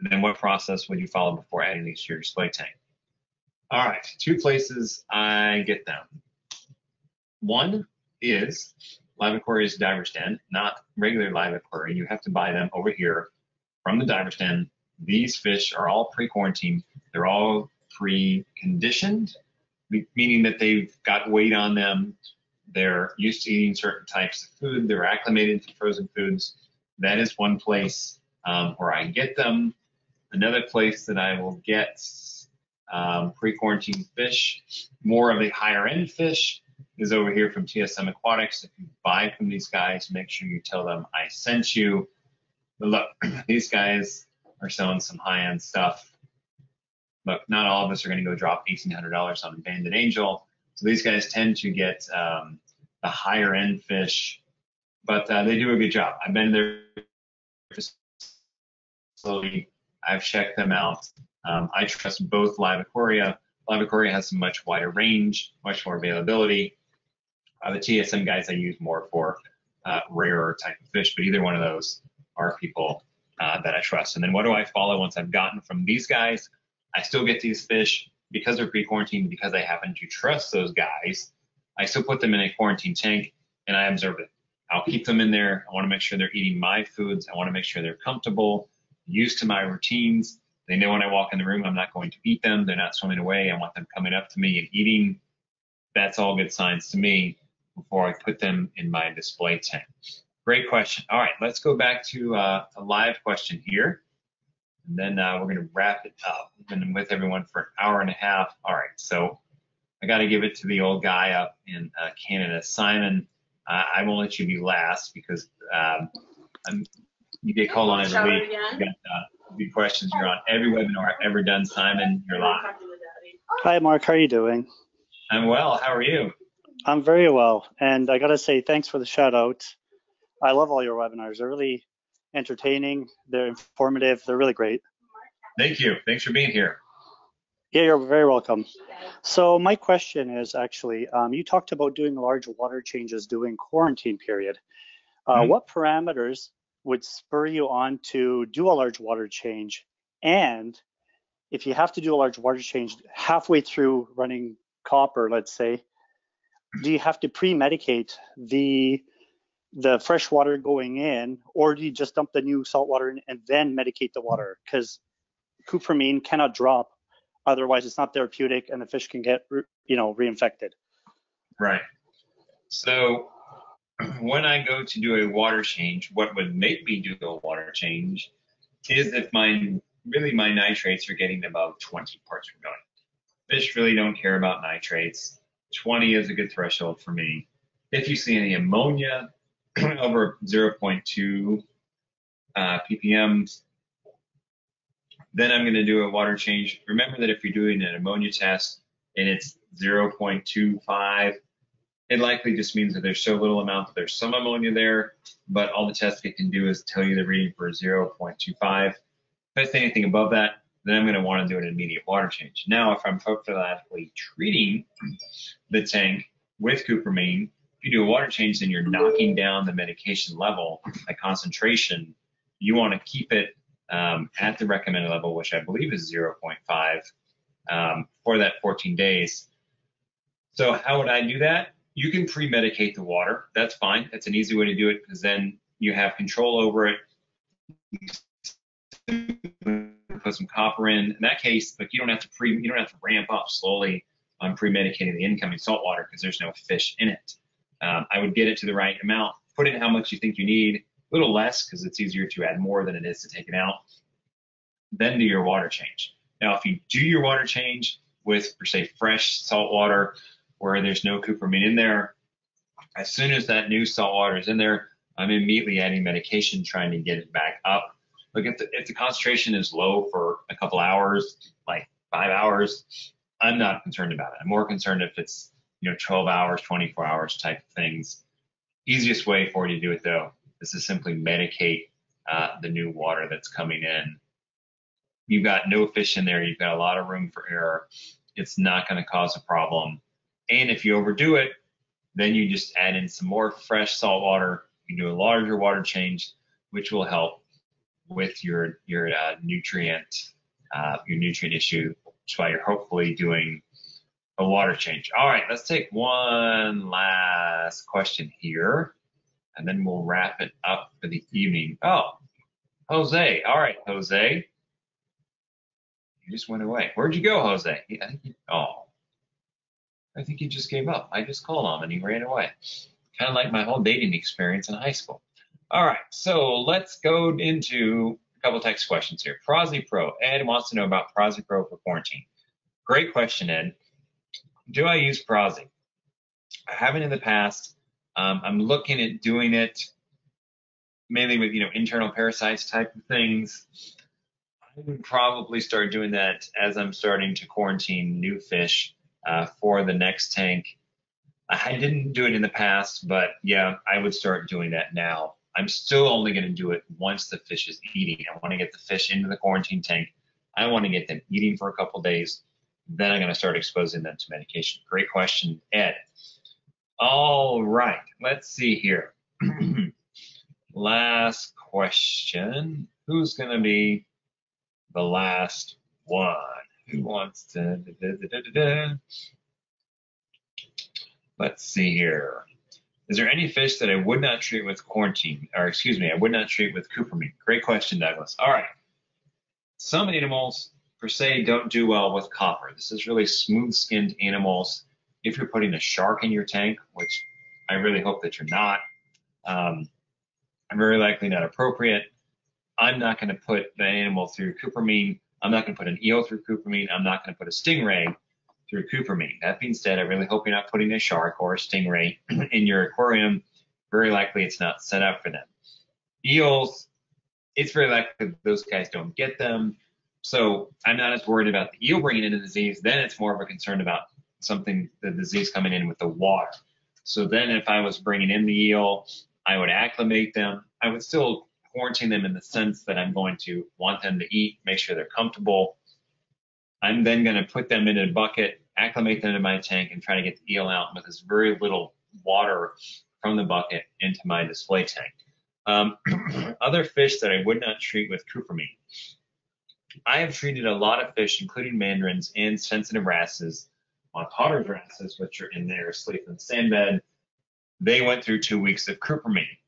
And then what process would you follow before adding these to your display tank? All right, two places I get them. One is Live Aquaria Divers Den, not regular Live Aquaria. You have to buy them over here from the Divers Den. These fish are all pre-quarantined. They're all pre-conditioned, meaning that they've got weight on them. They're used to eating certain types of food. They're acclimated to frozen foods. That is one place um, where I get them. Another place that I will get um, pre-quarantine fish, more of a higher end fish, is over here from TSM Aquatics. If you buy from these guys, make sure you tell them I sent you. But look, these guys are selling some high end stuff look, not all of us are going to go drop $1,800 on banded angel. So these guys tend to get um, the higher end fish, but uh, they do a good job. I've been there facility. I've checked them out. Um, I trust both Live Aquaria. Live Aquaria has a much wider range, much more availability. Uh, the TSM guys I use more for uh, rarer type of fish, but either one of those are people uh, that I trust. And then what do I follow once I've gotten from these guys? I still get these fish because they're pre-quarantined because I happen to trust those guys. I still put them in a quarantine tank and I observe it. I'll keep them in there. I want to make sure they're eating my foods. I want to make sure they're comfortable, used to my routines. They know when I walk in the room, I'm not going to eat them. They're not swimming away. I want them coming up to me and eating. That's all good signs to me before I put them in my display tank. Great question. All right, let's go back to uh, a live question here. And then uh, we're going to wrap it up. We've been with everyone for an hour and a half. All right, so I got to give it to the old guy up in uh, Canada, Simon. Uh, I won't let you be last because um, you get called on every week. You got uh, the questions. You're on every webinar I've ever done, Simon. You're live. Hi, Mark. How are you doing? I'm well. How are you? I'm very well. And I got to say, thanks for the shout out. I love all your webinars. They're really entertaining. They're informative. They're really great. Thank you. Thanks for being here. Yeah, you're very welcome. So my question is actually, um, you talked about doing large water changes during quarantine period. Uh, mm-hmm. What parameters would spur you on to do a large water change? And if you have to do a large water change halfway through running copper, let's say, do you have to pre-medicate the the fresh water going in, or do you just dump the new salt water in and then medicate the water? Because cupramine cannot drop, otherwise it's not therapeutic, and the fish can get you know reinfected. Right. So when I go to do a water change, what would make me do a water change is if my really my nitrates are getting above 20 parts per million. Fish really don't care about nitrates. 20 is a good threshold for me. If you see any ammonia over 0.2 uh, ppm, then I'm going to do a water change. Remember that if you're doing an ammonia test and it's 0.25, it likely just means that there's so little amount that there's some ammonia there, but all the test it can do is tell you the reading for 0.25. If it's anything above that, then I'm going to want to do an immediate water change. Now, if I'm prophylactically treating the tank with if you do a water change, then you're knocking down the medication level, the concentration. You want to keep it um, at the recommended level, which I believe is 0.5 um, for that 14 days. So how would I do that? You can pre-medicate the water. That's fine. That's an easy way to do it because then you have control over it put some copper in. In that case, like you don't have to pre, you don't have to ramp up slowly on pre-medicating the incoming salt water because there's no fish in it. Um, I would get it to the right amount, put in how much you think you need, a little less because it's easier to add more than it is to take it out. Then do your water change. Now, if you do your water change with, per say, fresh salt water where there's no cupramine in there, as soon as that new salt water is in there, I'm immediately adding medication, trying to get it back up Look, if the, if the concentration is low for a couple hours, like five hours, I'm not concerned about it. I'm more concerned if it's, you know, 12 hours, 24 hours type of things. Easiest way for you to do it though is to simply medicate uh, the new water that's coming in. You've got no fish in there. You've got a lot of room for error. It's not going to cause a problem. And if you overdo it, then you just add in some more fresh salt water. You do a larger water change, which will help with your your uh, nutrient uh, your nutrient issue. That's why you're hopefully doing a water change. All right, let's take one last question here, and then we'll wrap it up for the evening. Oh, Jose. All right, Jose. You just went away. Where'd you go, Jose? I think he, oh, I think he just gave up. I just called him and he ran away. Kind of like my whole dating experience in high school. All right, so let's go into a couple text questions here. PraziPro. Ed wants to know about PraziPro for quarantine. Great question, Ed. Do I use Prazi? I haven't in the past. Um, I'm looking at doing it mainly with you know internal parasites type of things. I would probably start doing that as I'm starting to quarantine new fish uh, for the next tank. I didn't do it in the past, but yeah, I would start doing that now I'm still only going to do it once the fish is eating. I want to get the fish into the quarantine tank. I want to get them eating for a couple days. Then I'm going to start exposing them to medication. Great question, Ed. All right, let's see here. last question. Who's going to be the last one? Who wants to? Da, da, da, Let's see here. Is there any fish that I would not treat with quarantine, or excuse me, I would not treat with cupramine? Great question, Douglas. All right. Some animals, per se, don't do well with copper. This is really smooth-skinned animals. If you're putting a shark in your tank, which I really hope that you're not, um, I'm very likely not appropriate. I'm not going to put the animal through cupramine. I'm not going to put an eel through cupramine. I'm not going to put a stingray through cupramine. That being said, I really hope you're not putting a shark or a stingray in your aquarium. Very likely it's not set up for them. Eels, it's very likely those guys don't get them. So I'm not as worried about the eel bringing in a disease. Then it's more of a concern about something, the disease coming in with the water. So then if I was bringing in the eel, I would acclimate them. I would still quarantine them in the sense that I'm going to want them to eat, make sure they're comfortable, I'm then going to put them in a bucket, acclimate them to my tank, and try to get the eel out with as very little water from the bucket into my display tank. Um, other fish that I would not treat with cupramine. I have treated a lot of fish, including mandarins and sensitive wrasses, potter's wrasses, which are in there asleep in the sand bed. They went through two weeks of cupramine.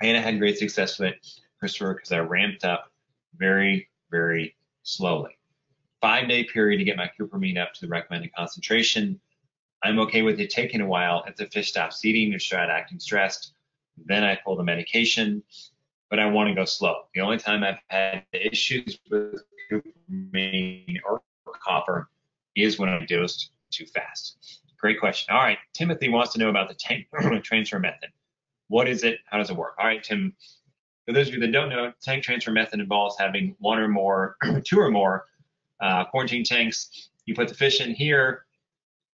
And I had great success with it, Christopher, because I ramped up very, very slowly five day period to get my cupramine up to the recommended concentration. I'm okay with it taking a while. If the fish stops eating or start acting stressed, then I pull the medication, but I want to go slow. The only time I've had issues with cupramine or copper is when I dosed too fast. Great question. All right, Timothy wants to know about the tank transfer method. What is it? How does it work? All right, Tim. For those of you that don't know, tank transfer method involves having one or more, two or more uh, quarantine tanks. You put the fish in here.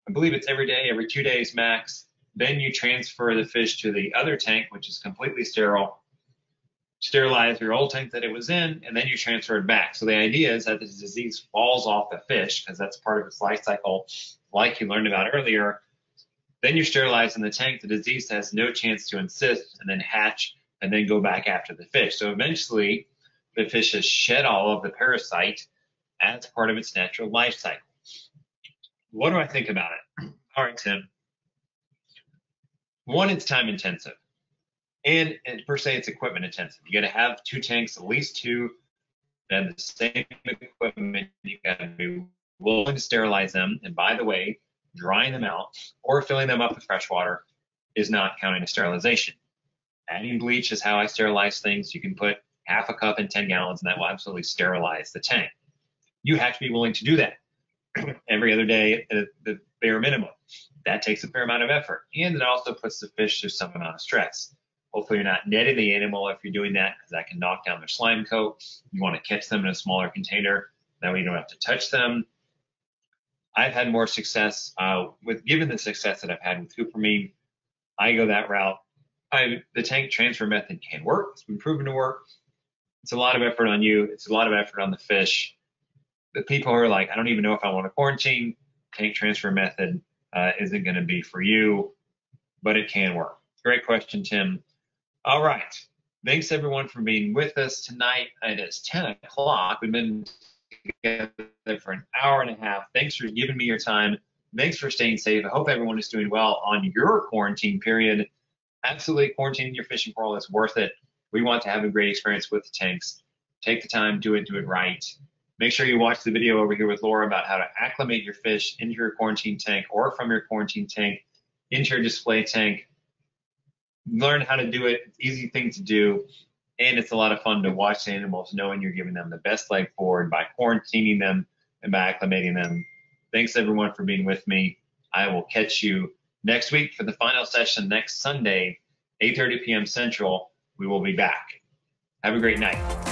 I believe it's every day, every two days max. Then you transfer the fish to the other tank, which is completely sterile. Sterilize your old tank that it was in, and then you transfer it back. So the idea is that the disease falls off the fish because that's part of its life cycle, like you learned about earlier. Then you're sterilizing the tank. The disease has no chance to encyst and then hatch and then go back after the fish. So eventually, the fish has shed all of the parasite as part of its natural life cycle. What do I think about it? All right, Tim. One, it's time intensive. And, and per se, it's equipment intensive. You got to have two tanks, at least two, have the same equipment. You got to be willing to sterilize them. And by the way, drying them out or filling them up with fresh water is not counting as sterilization. Adding bleach is how I sterilize things. You can put half a cup in 10 gallons, and that will absolutely sterilize the tank you have to be willing to do that every other day at the bare minimum. That takes a fair amount of effort. And it also puts the fish through some amount of stress. Hopefully you're not netting the animal if you're doing that because that can knock down their slime coat. You want to catch them in a smaller container. That way you don't have to touch them. I've had more success uh, with, given the success that I've had with cupramine, I go that route. I, the tank transfer method can work. It's been proven to work. It's a lot of effort on you. It's a lot of effort on the fish the people who are like, I don't even know if I want to quarantine, tank transfer method uh, isn't going to be for you, but it can work. Great question, Tim. All right. Thanks everyone for being with us tonight. It is 10 o'clock. We've been together for an hour and a half. Thanks for giving me your time. Thanks for staying safe. I hope everyone is doing well on your quarantine period. Absolutely, quarantining your fishing coral is worth it. We want to have a great experience with the tanks. Take the time, do it, do it right. Make sure you watch the video over here with Laura about how to acclimate your fish into your quarantine tank or from your quarantine tank into your display tank. Learn how to do it. It's easy thing to do. And it's a lot of fun to watch animals knowing you're giving them the best leg forward by quarantining them and by acclimating them. Thanks everyone for being with me. I will catch you next week for the final session next Sunday, 8:30 p.m. Central. We will be back. Have a great night.